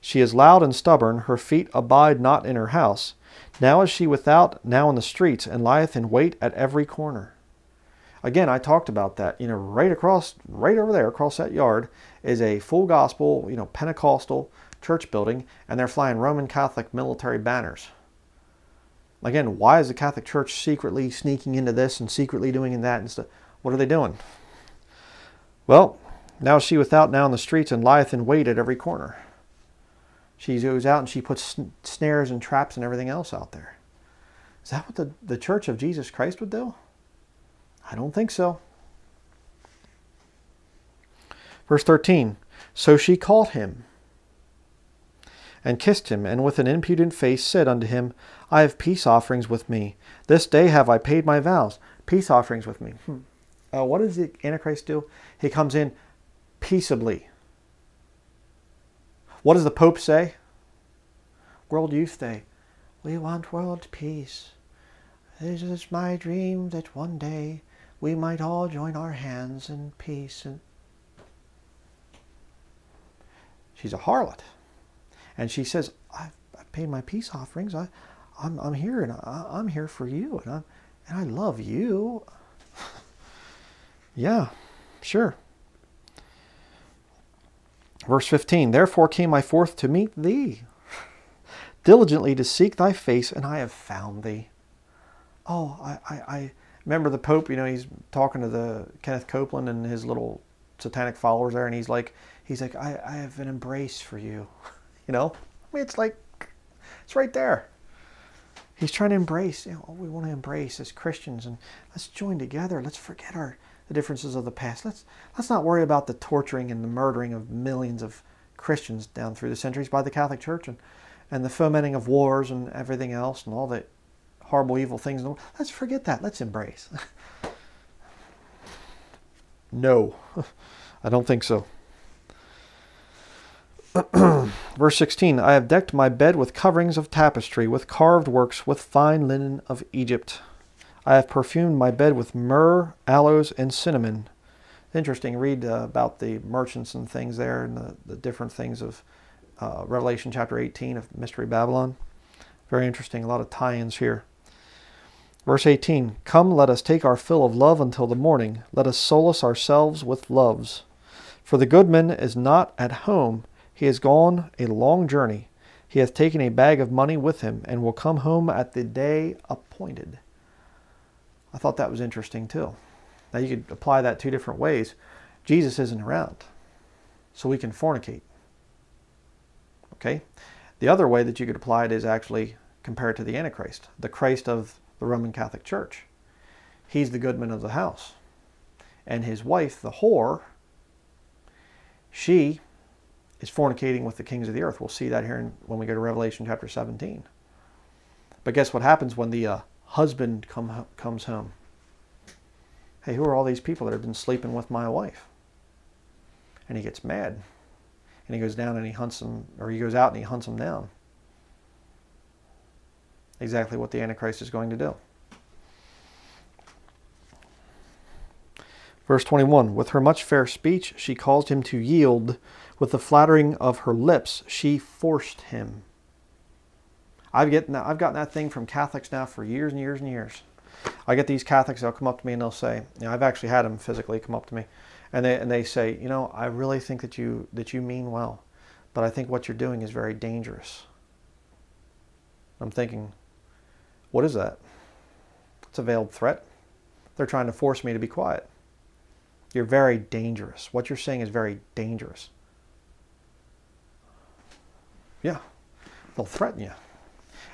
She is loud and stubborn, her feet abide not in her house. Now is she without, now in the streets, and lieth in wait at every corner. Again, I talked about that. You know, right across, right over there, across that yard, is a full gospel, you know, Pentecostal church building, and they're flying Roman Catholic military banners. Again, why is the Catholic Church secretly sneaking into this and secretly doing that and stuff? What are they doing? Well, now she without now in the streets and lieth in wait at every corner. She goes out and she puts snares and traps and everything else out there. Is that what the, the Church of Jesus Christ would do? I don't think so. Verse 13 So she caught him and kissed him, and with an impudent face said unto him, I have peace offerings with me. This day have I paid my vows. Peace offerings with me. Hmm. Uh, what does the Antichrist do? He comes in peaceably. What does the Pope say? World Youth Day. We want world peace. It is my dream that one day we might all join our hands in peace. And she's a harlot, and she says, "I've, I've paid my peace offerings. I, I'm, I'm here, and I, I'm here for you, and I, and I love you." yeah, sure. Verse 15 Therefore came I forth to meet thee, diligently to seek thy face, and I have found thee. Oh, I, I, I remember the Pope, you know, he's talking to the Kenneth Copeland and his little satanic followers there, and he's like, he's like, I, I have an embrace for you. you know? I mean, it's like, it's right there. He's trying to embrace, you know, we want to embrace as Christians, and let's join together. Let's forget our the differences of the past. Let's let's not worry about the torturing and the murdering of millions of Christians down through the centuries by the Catholic Church and, and the fomenting of wars and everything else and all the horrible evil things. Let's forget that. Let's embrace. no, I don't think so. Verse 16 I have decked my bed with coverings of tapestry, with carved works, with fine linen of Egypt. I have perfumed my bed with myrrh, aloes, and cinnamon. Interesting. Read uh, about the merchants and things there and the, the different things of uh, Revelation chapter 18 of Mystery Babylon. Very interesting. A lot of tie ins here. Verse 18 Come, let us take our fill of love until the morning. Let us solace ourselves with loves. For the goodman is not at home. He has gone a long journey. He hath taken a bag of money with him, and will come home at the day appointed. I thought that was interesting too. Now you could apply that two different ways. Jesus isn't around, so we can fornicate. Okay? The other way that you could apply it is actually compare it to the Antichrist, the Christ of the Roman Catholic Church. He's the goodman of the house. And his wife, the whore, she is fornicating with the kings of the earth. We'll see that here in, when we go to Revelation chapter 17. But guess what happens when the uh, husband come, comes home. Hey, who are all these people that have been sleeping with my wife? And he gets mad. And he goes down and he hunts them, or he goes out and he hunts them down. Exactly what the Antichrist is going to do. Verse 21 With her much fair speech, she caused him to yield. With the flattering of her lips, she forced him. I've gotten that, I've gotten that thing from Catholics now for years and years and years. I get these Catholics, they'll come up to me and they'll say, you know, I've actually had them physically come up to me, and they and they say, you know, I really think that you that you mean well, but I think what you're doing is very dangerous. I'm thinking, what is that? It's a veiled threat. They're trying to force me to be quiet. You're very dangerous. What you're saying is very dangerous. Yeah, they'll threaten you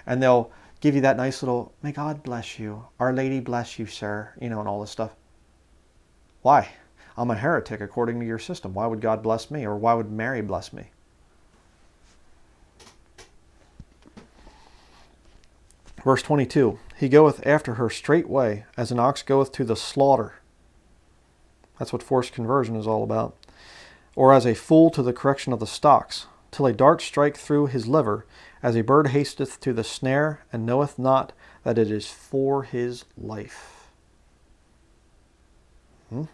and they'll give you that nice little, may God bless you, Our Lady bless you, sir, you know, and all this stuff. Why? I'm a heretic according to your system. Why would God bless me? Or why would Mary bless me? Verse 22 He goeth after her straightway, as an ox goeth to the slaughter. That's what forced conversion is all about. Or as a fool to the correction of the stocks, till a dart strike through his liver, as a bird hasteth to the snare, and knoweth not that it is for his life. Hmm?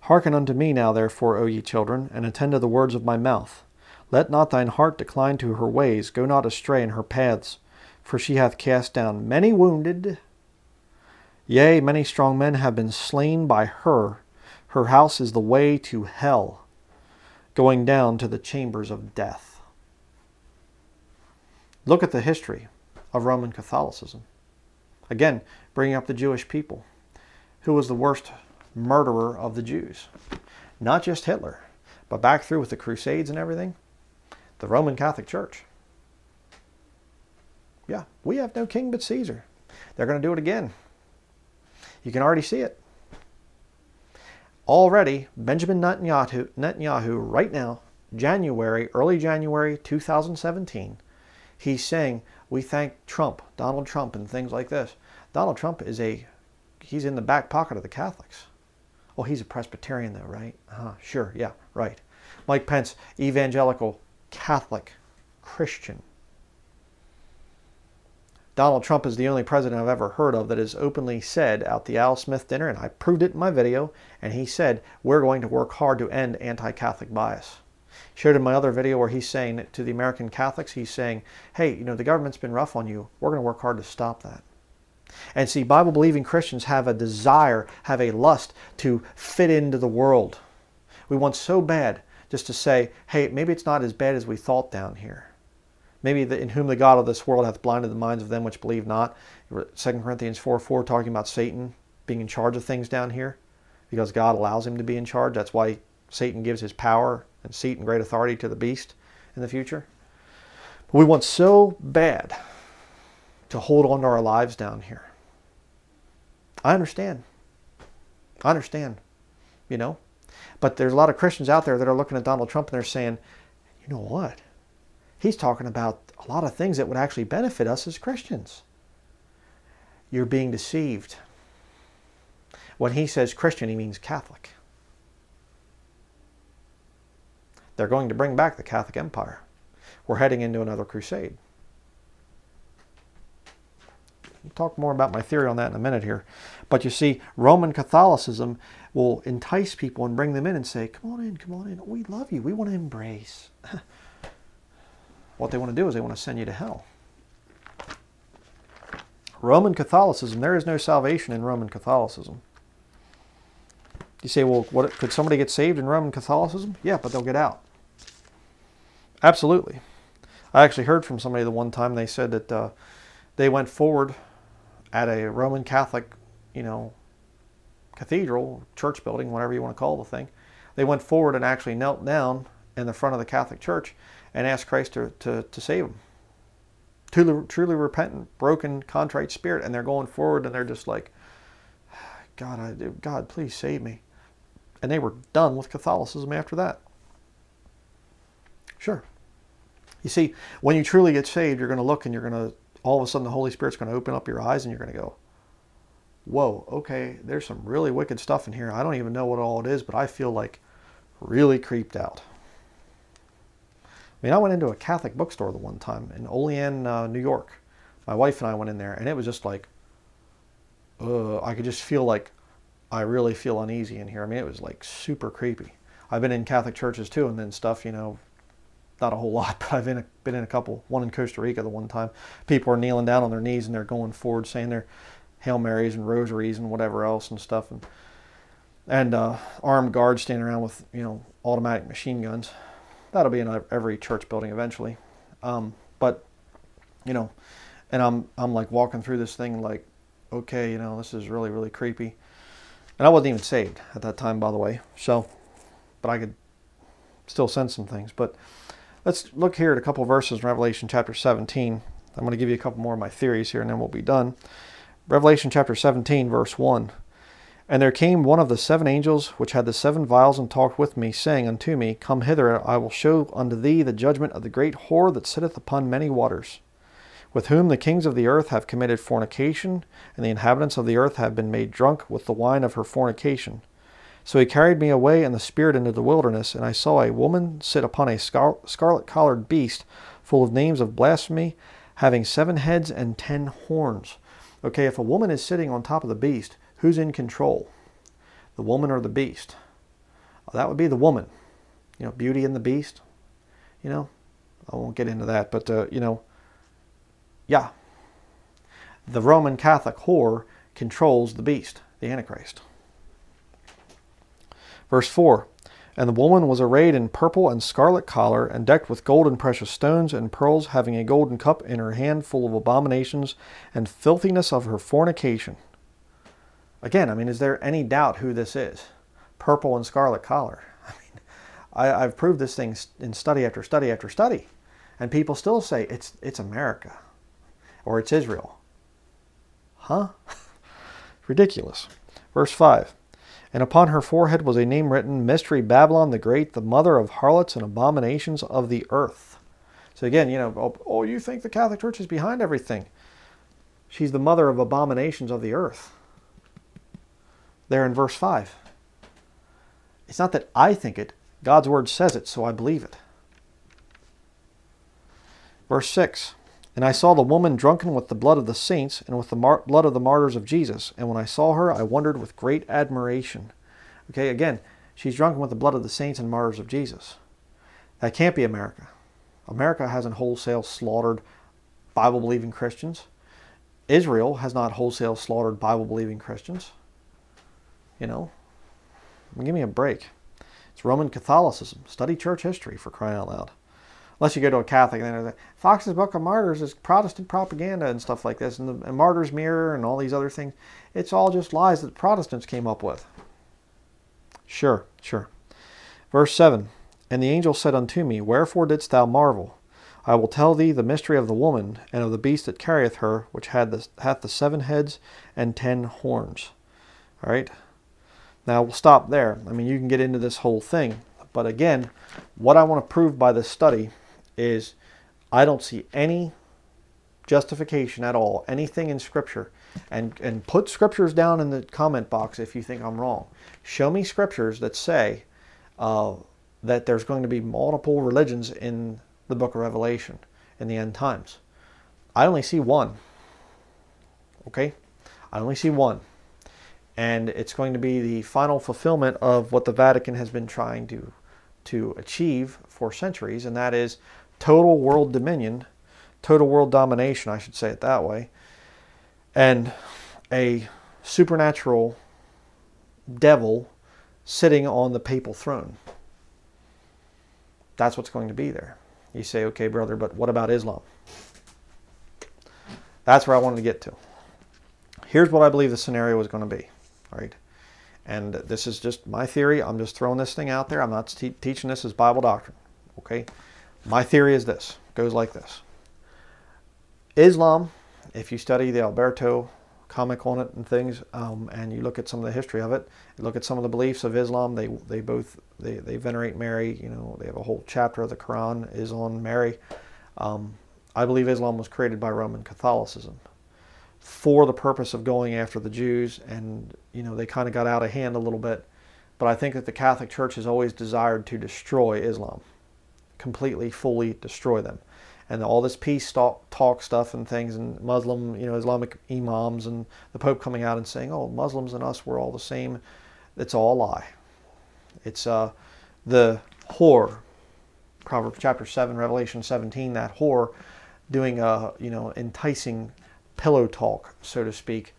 Hearken unto me now, therefore, O ye children, and attend to the words of my mouth. Let not thine heart decline to her ways, go not astray in her paths, for she hath cast down many wounded. Yea, many strong men have been slain by her. Her house is the way to hell, going down to the chambers of death. Look at the history of Roman Catholicism. Again, bringing up the Jewish people. Who was the worst murderer of the Jews? Not just Hitler, but back through with the Crusades and everything, the Roman Catholic Church. Yeah, we have no king but Caesar. They're going to do it again. You can already see it. Already, Benjamin Netanyahu, Netanyahu right now, January, early January 2017, he's saying, we thank Trump, Donald Trump, and things like this. Donald Trump is a, he's in the back pocket of the Catholics. Oh, he's a Presbyterian though, right? Uh-huh, sure, yeah, right. Mike Pence, evangelical, Catholic, Christian. Donald Trump is the only president I've ever heard of that has openly said at the Al Smith dinner, and I proved it in my video, and he said, we're going to work hard to end anti-Catholic bias. Showed in my other video where he's saying to the American Catholics, he's saying, hey, you know, the government's been rough on you. We're going to work hard to stop that. And see, Bible believing Christians have a desire, have a lust to fit into the world. We want so bad just to say, hey, maybe it's not as bad as we thought down here. Maybe the, in whom the God of this world hath blinded the minds of them which believe not. 2 Corinthians 4 4 talking about Satan being in charge of things down here because God allows him to be in charge. That's why Satan gives his power and seat and great authority to the beast in the future. But we want so bad to hold on to our lives down here. I understand. I understand, you know. But there's a lot of Christians out there that are looking at Donald Trump and they're saying, you know what? He's talking about a lot of things that would actually benefit us as Christians. You're being deceived. When he says Christian, he means Catholic. They're going to bring back the Catholic Empire. We're heading into another crusade. I'll talk more about my theory on that in a minute here. But you see, Roman Catholicism will entice people and bring them in and say, come on in, come on in. We love you. We want to embrace. what they want to do is they want to send you to hell. Roman Catholicism, there is no salvation in Roman Catholicism. You say, well, what, could somebody get saved in Roman Catholicism? Yeah, but they'll get out. Absolutely. I actually heard from somebody the one time they said that uh, they went forward at a Roman Catholic, you know, cathedral, church building, whatever you want to call the thing. They went forward and actually knelt down in the front of the Catholic Church and asked Christ to, to, to save them. Truly, truly repentant, broken, contrite spirit, and they're going forward and they're just like, God, I, God, please save me. And they were done with Catholicism after that. Sure. You see, when you truly get saved, you're going to look and you're going to, all of a sudden, the Holy Spirit's going to open up your eyes and you're going to go, whoa, okay, there's some really wicked stuff in here. I don't even know what all it is, but I feel like really creeped out. I mean, I went into a Catholic bookstore the one time in Olean, uh, New York. My wife and I went in there, and it was just like, uh, I could just feel like I really feel uneasy in here. I mean, it was like super creepy. I've been in Catholic churches too, and then stuff, you know, not a whole lot, but I've been, a, been in a couple. One in Costa Rica the one time. People are kneeling down on their knees and they're going forward saying their Hail Marys and rosaries and whatever else and stuff. And, and uh, armed guards standing around with, you know, automatic machine guns. That'll be in every church building eventually. Um, but, you know, and I'm, I'm like walking through this thing like, okay, you know, this is really, really creepy. And I wasn't even saved at that time, by the way. So, but I could still sense some things. But let's look here at a couple verses in Revelation chapter 17. I'm going to give you a couple more of my theories here and then we'll be done. Revelation chapter 17, verse 1. And there came one of the seven angels which had the seven vials and talked with me, saying unto me, Come hither, and I will show unto thee the judgment of the great whore that sitteth upon many waters with whom the kings of the earth have committed fornication, and the inhabitants of the earth have been made drunk with the wine of her fornication. So he carried me away in the spirit into the wilderness, and I saw a woman sit upon a scar- scarlet collared beast full of names of blasphemy, having seven heads and ten horns. Okay, if a woman is sitting on top of the beast, who's in control? The woman or the beast? Well, that would be the woman. You know, Beauty and the Beast. You know, I won't get into that, but, uh, you know, yeah. The Roman Catholic whore controls the beast, the Antichrist. Verse 4 And the woman was arrayed in purple and scarlet collar, and decked with gold and precious stones and pearls, having a golden cup in her hand full of abominations and filthiness of her fornication. Again, I mean, is there any doubt who this is? Purple and scarlet collar. I mean, I, I've proved this thing in study after study after study, and people still say it's it's America, or it's Israel. Huh? Ridiculous. Verse five and upon her forehead was a name written Mystery Babylon the Great, the mother of harlots and abominations of the earth. So again, you know, oh, oh, you think the Catholic Church is behind everything. She's the mother of abominations of the earth. There in verse 5. It's not that I think it, God's word says it, so I believe it. Verse 6 and I saw the woman drunken with the blood of the saints and with the mar- blood of the martyrs of Jesus. And when I saw her, I wondered with great admiration. Okay, again, she's drunken with the blood of the saints and martyrs of Jesus. That can't be America. America hasn't wholesale slaughtered Bible believing Christians. Israel has not wholesale slaughtered Bible believing Christians. You know, give me a break. It's Roman Catholicism. Study church history for crying out loud unless you go to a Catholic, then Fox's Book of Martyrs is Protestant propaganda and stuff like this, and the and Martyr's Mirror and all these other things. It's all just lies that Protestants came up with. Sure, sure. Verse 7 And the angel said unto me, Wherefore didst thou marvel? I will tell thee the mystery of the woman and of the beast that carrieth her, which had the, hath the seven heads and ten horns. All right. Now we'll stop there. I mean, you can get into this whole thing, but again, what I want to prove by this study is I don't see any justification at all, anything in Scripture. And, and put scriptures down in the comment box if you think I'm wrong. Show me scriptures that say uh, that there's going to be multiple religions in the book of Revelation in the end times. I only see one. Okay? I only see one. And it's going to be the final fulfillment of what the Vatican has been trying to, to achieve for centuries, and that is total world dominion, total world domination, I should say it that way, and a supernatural devil sitting on the papal throne. That's what's going to be there. You say, okay, brother, but what about Islam? That's where I wanted to get to. Here's what I believe the scenario is going to be, right? And this is just my theory. I'm just throwing this thing out there. I'm not te- teaching this as Bible doctrine, okay? My theory is this goes like this Islam, if you study the Alberto comic on it and things, um, and you look at some of the history of it, look at some of the beliefs of Islam, they, they both they, they venerate Mary. You know, they have a whole chapter of the Quran is on Mary. Um, I believe Islam was created by Roman Catholicism for the purpose of going after the Jews, and you know they kind of got out of hand a little bit. But I think that the Catholic Church has always desired to destroy Islam completely, fully destroy them. And all this peace talk, talk stuff and things, and Muslim, you know, Islamic imams and the Pope coming out and saying, "Oh, Muslims and us, we're all the same." It's all a lie. It's uh, the whore, Proverbs chapter seven, Revelation seventeen. That whore doing a uh, you know enticing pillow talk, so to speak,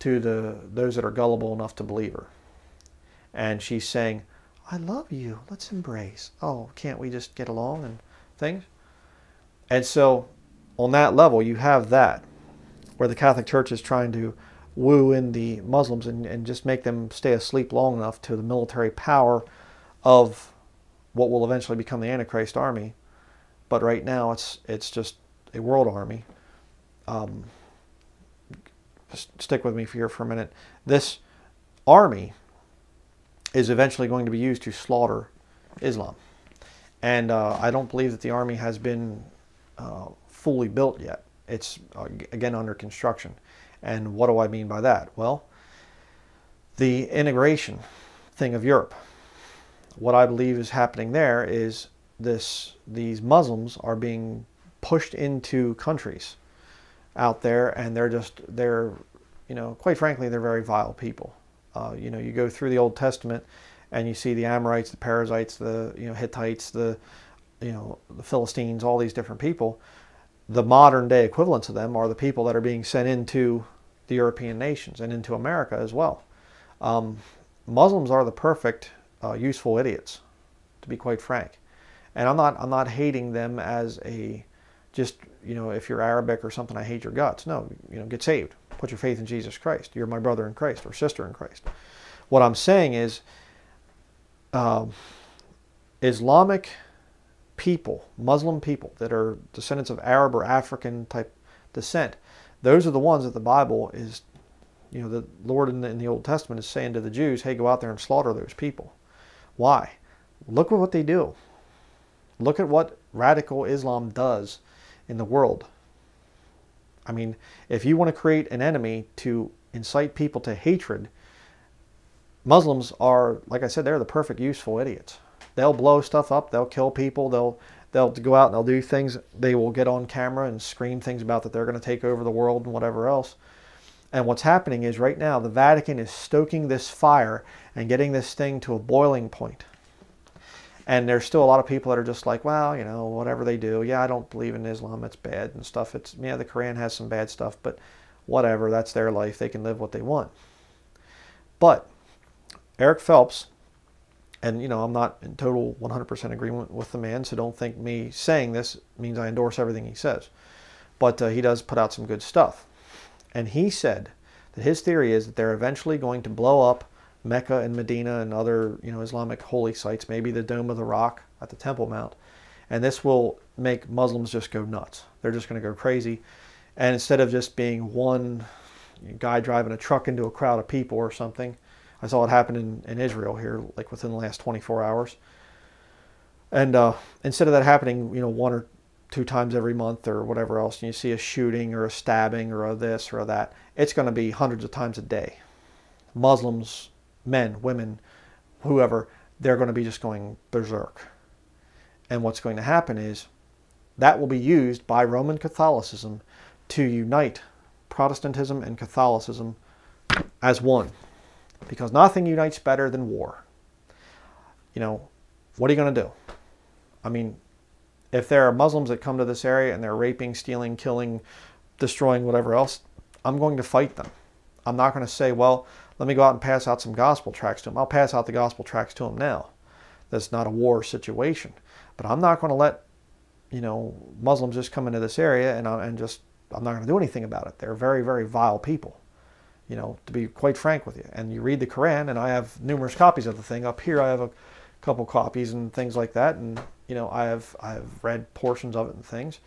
to the those that are gullible enough to believe her. And she's saying, I love you. Let's embrace. Oh, can't we just get along and things? And so, on that level, you have that where the Catholic Church is trying to woo in the Muslims and, and just make them stay asleep long enough to the military power of what will eventually become the Antichrist army. But right now, it's it's just a world army. Um, stick with me here for a minute. This army is eventually going to be used to slaughter Islam. And uh, I don't believe that the army has been uh, fully built yet. It's, uh, again, under construction. And what do I mean by that? Well, the integration thing of Europe. What I believe is happening there is this these Muslims are being pushed into countries out there, and they're just they're you know quite frankly they're very vile people. Uh, you know you go through the Old Testament and you see the Amorites, the Perizzites, the you know Hittites, the you know the Philistines, all these different people. The modern day equivalents of them are the people that are being sent into the European nations and into America as well. Um, Muslims are the perfect uh, useful idiots, to be quite frank. And I'm not I'm not hating them as a just you know if you're Arabic or something I hate your guts. No, you know get saved. Put your faith in Jesus Christ. You're my brother in Christ or sister in Christ. What I'm saying is um, Islamic people, Muslim people that are descendants of Arab or African type descent, those are the ones that the Bible is, you know, the Lord in the, in the Old Testament is saying to the Jews, hey, go out there and slaughter those people. Why? Look at what they do. Look at what radical Islam does in the world. I mean, if you want to create an enemy to incite people to hatred, Muslims are, like I said, they're the perfect useful idiots. They'll blow stuff up. They'll kill people. They'll they'll go out and they'll do things. They will get on camera and scream things about that they're going to take over the world and whatever else. And what's happening is right now the Vatican is stoking this fire and getting this thing to a boiling point. And there's still a lot of people that are just like, well, you know, whatever they do. Yeah, I don't believe in Islam. It's bad and stuff. It's yeah, the Quran has some bad stuff, but whatever. That's their life. They can live what they want. But Eric Phelps, and you know, I'm not in total 100% agreement with the man, so don't think me saying this means I endorse everything he says. But uh, he does put out some good stuff. And he said that his theory is that they're eventually going to blow up Mecca and Medina and other, you know, Islamic holy sites, maybe the Dome of the Rock at the Temple Mount. And this will make Muslims just go nuts. They're just going to go crazy. And instead of just being one guy driving a truck into a crowd of people or something, I saw it happen in, in Israel here, like within the last 24 hours. And uh, instead of that happening, you know, one or two times every month or whatever else, and you see a shooting or a stabbing or a this or a that, it's going to be hundreds of times a day. Muslims, men, women, whoever, they're going to be just going berserk. And what's going to happen is that will be used by Roman Catholicism to unite Protestantism and Catholicism as one because nothing unites better than war. You know, what are you going to do? I mean, if there are Muslims that come to this area and they're raping, stealing, killing, destroying, whatever else, I'm going to fight them. I'm not going to say, well, let me go out and pass out some gospel tracts to them. I'll pass out the gospel tracts to them now. That's not a war situation. But I'm not going to let, you know, Muslims just come into this area and, and just, I'm not going to do anything about it. They're very, very vile people you know, to be quite frank with you. And you read the Quran, and I have numerous copies of the thing. Up here, I have a couple copies and things like that. And you know, I have I have read portions of it and things.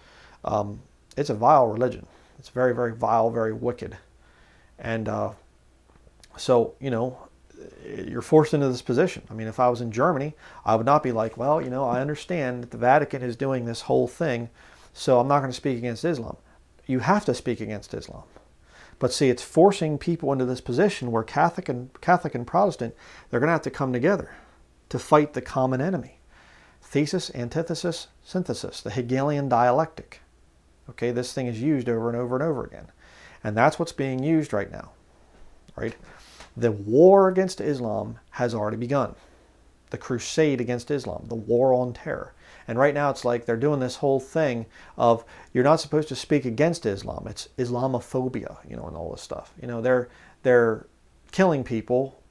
Um, it's a vile religion. It's very very vile, very wicked, and uh, so you know, you're forced into this position. I mean, if I was in Germany, I would not be like, well, you know, I understand that the Vatican is doing this whole thing, so I'm not going to speak against Islam. You have to speak against Islam. But see, it's forcing people into this position where Catholic and Catholic and Protestant, they're going to have to come together to fight the common enemy. Thesis, antithesis, synthesis, the Hegelian dialectic. Okay, this thing is used over and over and over again. And that's what's being used right now. Right? The war against Islam has already begun. The crusade against Islam, the war on terror. And right now it's like they're doing this whole thing of you're not supposed to speak against Islam. It's Islamophobia, you know, and all this stuff. You know, they're they're killing people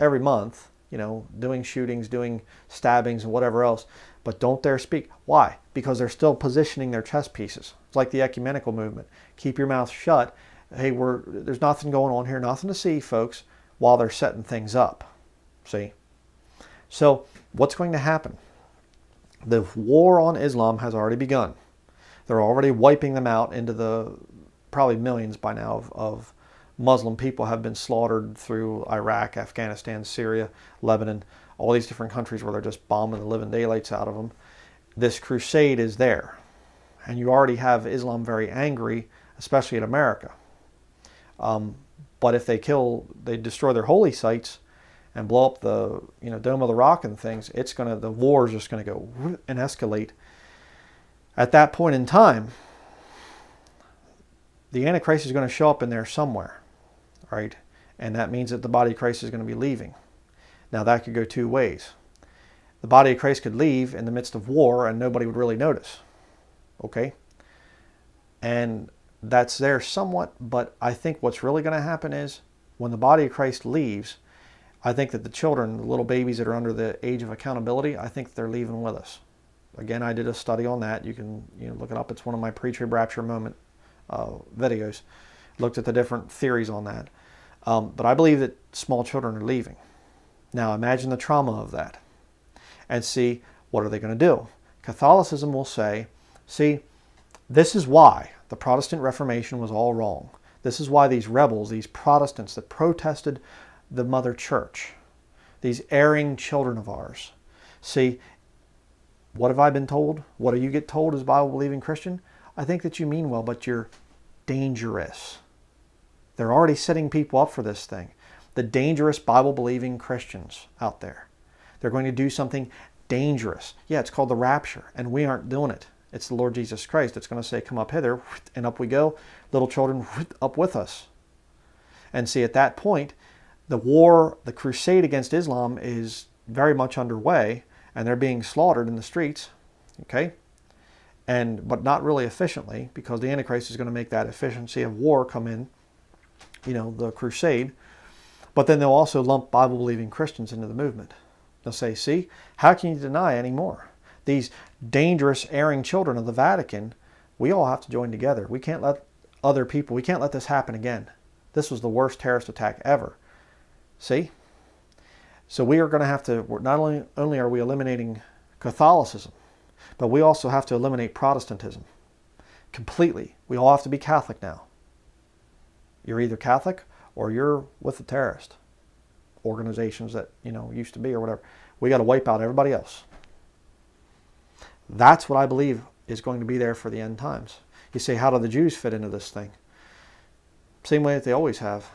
every month, you know, doing shootings, doing stabbings and whatever else, but don't dare speak. Why? Because they're still positioning their chess pieces. It's like the ecumenical movement. Keep your mouth shut. Hey, we're there's nothing going on here, nothing to see, folks, while they're setting things up. See? So, what's going to happen? the war on Islam has already begun. They're already wiping them out into the probably millions by now of, of Muslim people have been slaughtered through Iraq, Afghanistan, Syria, Lebanon, all these different countries where they're just bombing the living daylights out of them. This crusade is there. And you already have Islam very angry, especially in America. Um, but if they kill, they destroy their holy sites, and blow up the you know Dome of the Rock and things, it's gonna the war is just gonna go and escalate. At that point in time, the Antichrist is going to show up in there somewhere, right? And that means that the body of Christ is going to be leaving. Now that could go two ways. The body of Christ could leave in the midst of war and nobody would really notice. Okay? And that's there somewhat, but I think what's really going to happen is when the body of Christ leaves, I think that the children, the little babies that are under the age of accountability, I think they're leaving with us. Again, I did a study on that. You can you know, look it up. It's one of my pre-trib rapture moment uh, videos. Looked at the different theories on that. Um, but I believe that small children are leaving. Now imagine the trauma of that and see what are they going to do. Catholicism will say, see, this is why the Protestant Reformation was all wrong. This is why these rebels, these Protestants that protested the Mother Church, these erring children of ours. See, what have I been told? What do you get told as Bible believing Christian? I think that you mean well, but you're dangerous. They're already setting people up for this thing. The dangerous Bible believing Christians out there. They're going to do something dangerous. Yeah, it's called the rapture, and we aren't doing it. It's the Lord Jesus Christ that's going to say, Come up hither, and up we go. Little children up with us. And see, at that point, the war, the crusade against Islam is very much underway, and they're being slaughtered in the streets. Okay? and but not really efficiently because the antichrist is going to make that efficiency of war come in you know the crusade but then they'll also lump bible believing christians into the movement they'll say see how can you deny anymore these dangerous erring children of the vatican we all have to join together we can't let other people we can't let this happen again this was the worst terrorist attack ever see so we are going to have to not only only are we eliminating catholicism but we also have to eliminate Protestantism completely. We all have to be Catholic now. You're either Catholic or you're with the terrorist organizations that, you know, used to be or whatever. We got to wipe out everybody else. That's what I believe is going to be there for the end times. You say, how do the Jews fit into this thing? Same way that they always have.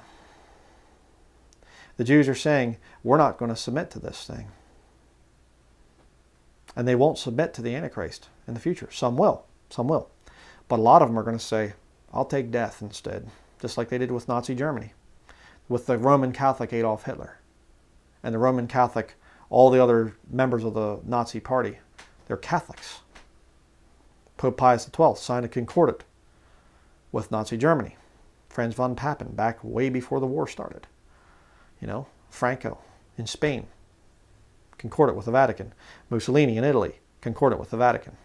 The Jews are saying, we're not going to submit to this thing and they won't submit to the Antichrist in the future. Some will, some will. But a lot of them are going to say, I'll take death instead, just like they did with Nazi Germany, with the Roman Catholic Adolf Hitler, and the Roman Catholic, all the other members of the Nazi party. They're Catholics. Pope Pius XII signed a concordat with Nazi Germany. Franz von Papen, back way before the war started. You know, Franco in Spain, concordant with the Vatican. Mussolini in Italy, concordant with the Vatican.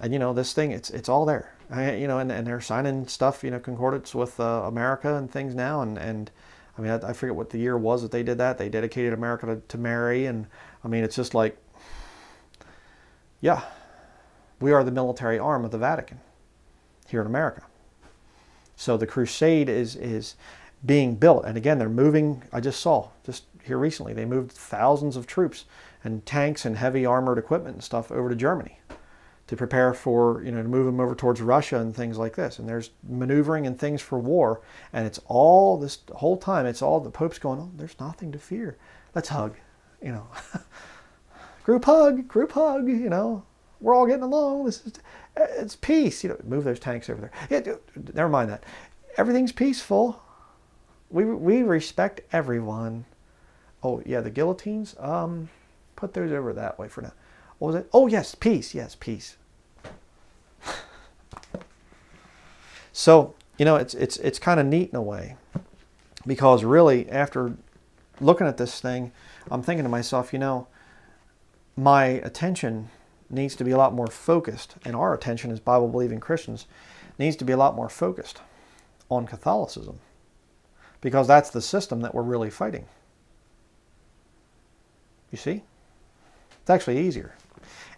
And you know, this thing, it's it's all there. I, you know, and, and they're signing stuff, you know, concordance with uh, America and things now. And, and I mean, I, I, forget what the year was that they did that. They dedicated America to, to Mary. And I mean, it's just like, yeah, we are the military arm of the Vatican here in America. So the crusade is, is being built. And again, they're moving, I just saw, just here recently. They moved thousands of troops and tanks and heavy armored equipment and stuff over to Germany to prepare for, you know, to move them over towards Russia and things like this. And there's maneuvering and things for war. And it's all this whole time, it's all the Pope's going, oh, there's nothing to fear. Let's hug, you know. group hug, group hug, you know. We're all getting along. This is, it's peace. You know, move those tanks over there. Never mind that. Everything's peaceful. We, we respect everyone. Oh, yeah, the guillotines. Um, put those over that way for now. What was it? Oh, yes, peace. Yes, peace. so, you know, it's, it's, it's kind of neat in a way because really after looking at this thing, I'm thinking to myself, you know, my attention needs to be a lot more focused, and our attention as Bible believing Christians needs to be a lot more focused on Catholicism because that's the system that we're really fighting. You see? It's actually easier.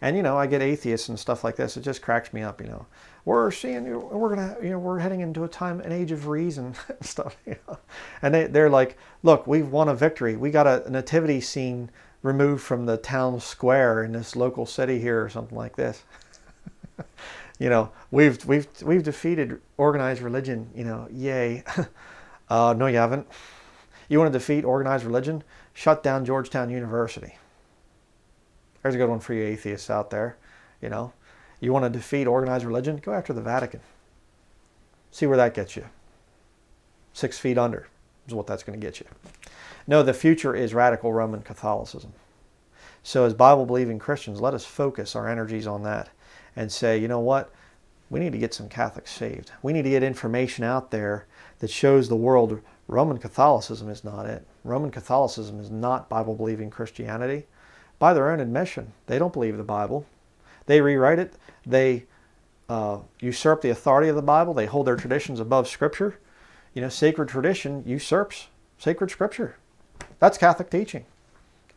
And you know, I get atheists and stuff like this. It just cracks me up. You know, we're seeing, we're gonna, you know, we're heading into a time, an age of reason, and stuff. You know? And they, they're like, look, we've won a victory. We got a nativity scene removed from the town square in this local city here, or something like this. you know, we've we've we've defeated organized religion. You know, yay. uh, no, you haven't. You want to defeat organized religion? Shut down Georgetown University. There's a good one for you atheists out there. You know, you want to defeat organized religion? Go after the Vatican. See where that gets you. Six feet under is what that's going to get you. No, the future is radical Roman Catholicism. So, as Bible believing Christians, let us focus our energies on that and say, you know what? We need to get some Catholics saved. We need to get information out there that shows the world Roman Catholicism is not it. Roman Catholicism is not Bible believing Christianity. By their own admission, they don't believe the Bible. They rewrite it. They uh, usurp the authority of the Bible. They hold their traditions above Scripture. You know, sacred tradition usurps sacred Scripture. That's Catholic teaching.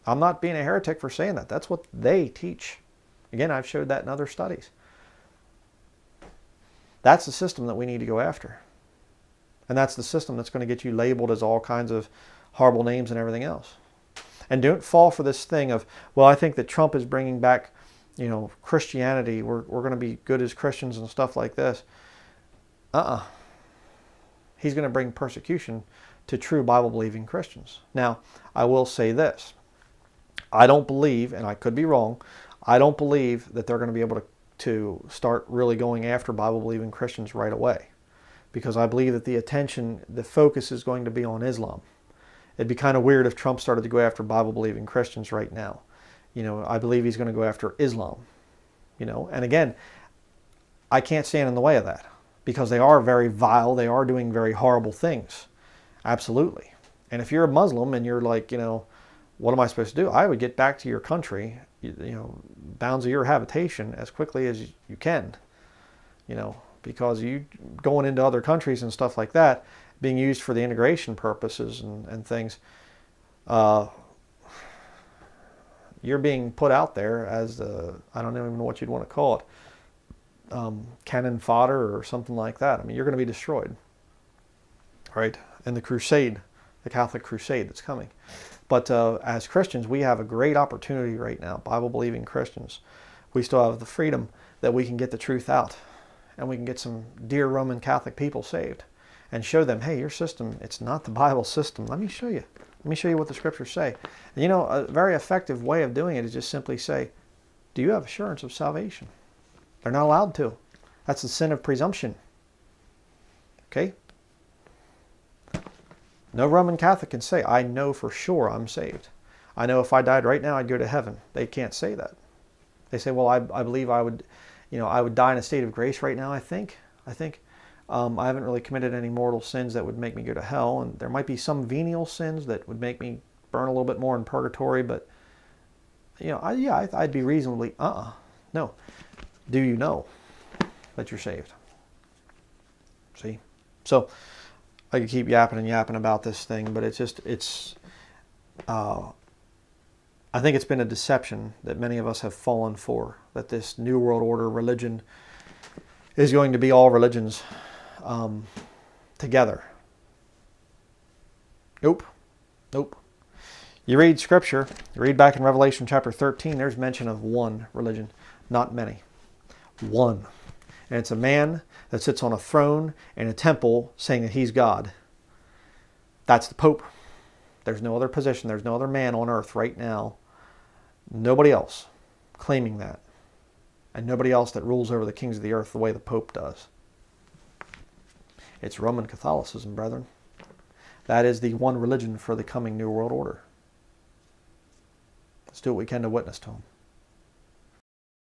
I'm not being a heretic for saying that. That's what they teach. Again, I've showed that in other studies. That's the system that we need to go after. And that's the system that's going to get you labeled as all kinds of horrible names and everything else. And don't fall for this thing of, well, I think that Trump is bringing back, you know, Christianity. We're, we're going to be good as Christians and stuff like this. Uh-uh. He's going to bring persecution to true Bible believing Christians. Now, I will say this. I don't believe, and I could be wrong, I don't believe that they're going to be able to, to start really going after Bible believing Christians right away. Because I believe that the attention, the focus is going to be on Islam. It'd be kind of weird if Trump started to go after Bible believing Christians right now. You know, I believe he's going to go after Islam. You know, and again, I can't stand in the way of that because they are very vile, they are doing very horrible things. Absolutely. And if you're a Muslim and you're like, you know, what am I supposed to do? I would get back to your country, you, you know, bounds of your habitation as quickly as you can. You know, because you going into other countries and stuff like that, being used for the integration purposes and, and things, uh, you're being put out there as the, I don't even know what you'd want to call it, um, cannon fodder or something like that. I mean, you're going to be destroyed, right? And the crusade, the Catholic crusade that's coming. But uh, as Christians, we have a great opportunity right now, Bible believing Christians. We still have the freedom that we can get the truth out and we can get some dear Roman Catholic people saved and show them, hey, your system, it's not the Bible system. Let me show you. Let me show you what the scriptures say. And you know, a very effective way of doing it is just simply say, do you have assurance of salvation? They're not allowed to. That's the sin of presumption. Okay? No Roman Catholic can say, I know for sure I'm saved. I know if I died right now, I'd go to heaven. They can't say that. They say, well, I, I believe I would, you know, I would die in a state of grace right now, I think. I think. Um, I haven't really committed any mortal sins that would make me go to hell. And there might be some venial sins that would make me burn a little bit more in purgatory. But, you know, I, yeah, I, would be reasonably, uh-uh. No. Do you know that you're saved? See? So, I could keep yapping and yapping about this thing, but it's just, it's, uh, I think it's been a deception that many of us have fallen for, that this New World Order religion is going to be all religions um, together. Nope. Nope. You read Scripture, you read back in Revelation chapter 13, there's mention of one religion, not many. One. And it's a man that sits on a throne in a temple saying that he's God. That's the Pope. There's no other position, there's no other man on earth right now Nobody else claiming that. And nobody else that rules over the kings of the earth the way the Pope does. It's Roman Catholicism, brethren. That is the one religion for the coming New World Order. Let's do what we can to witness to them.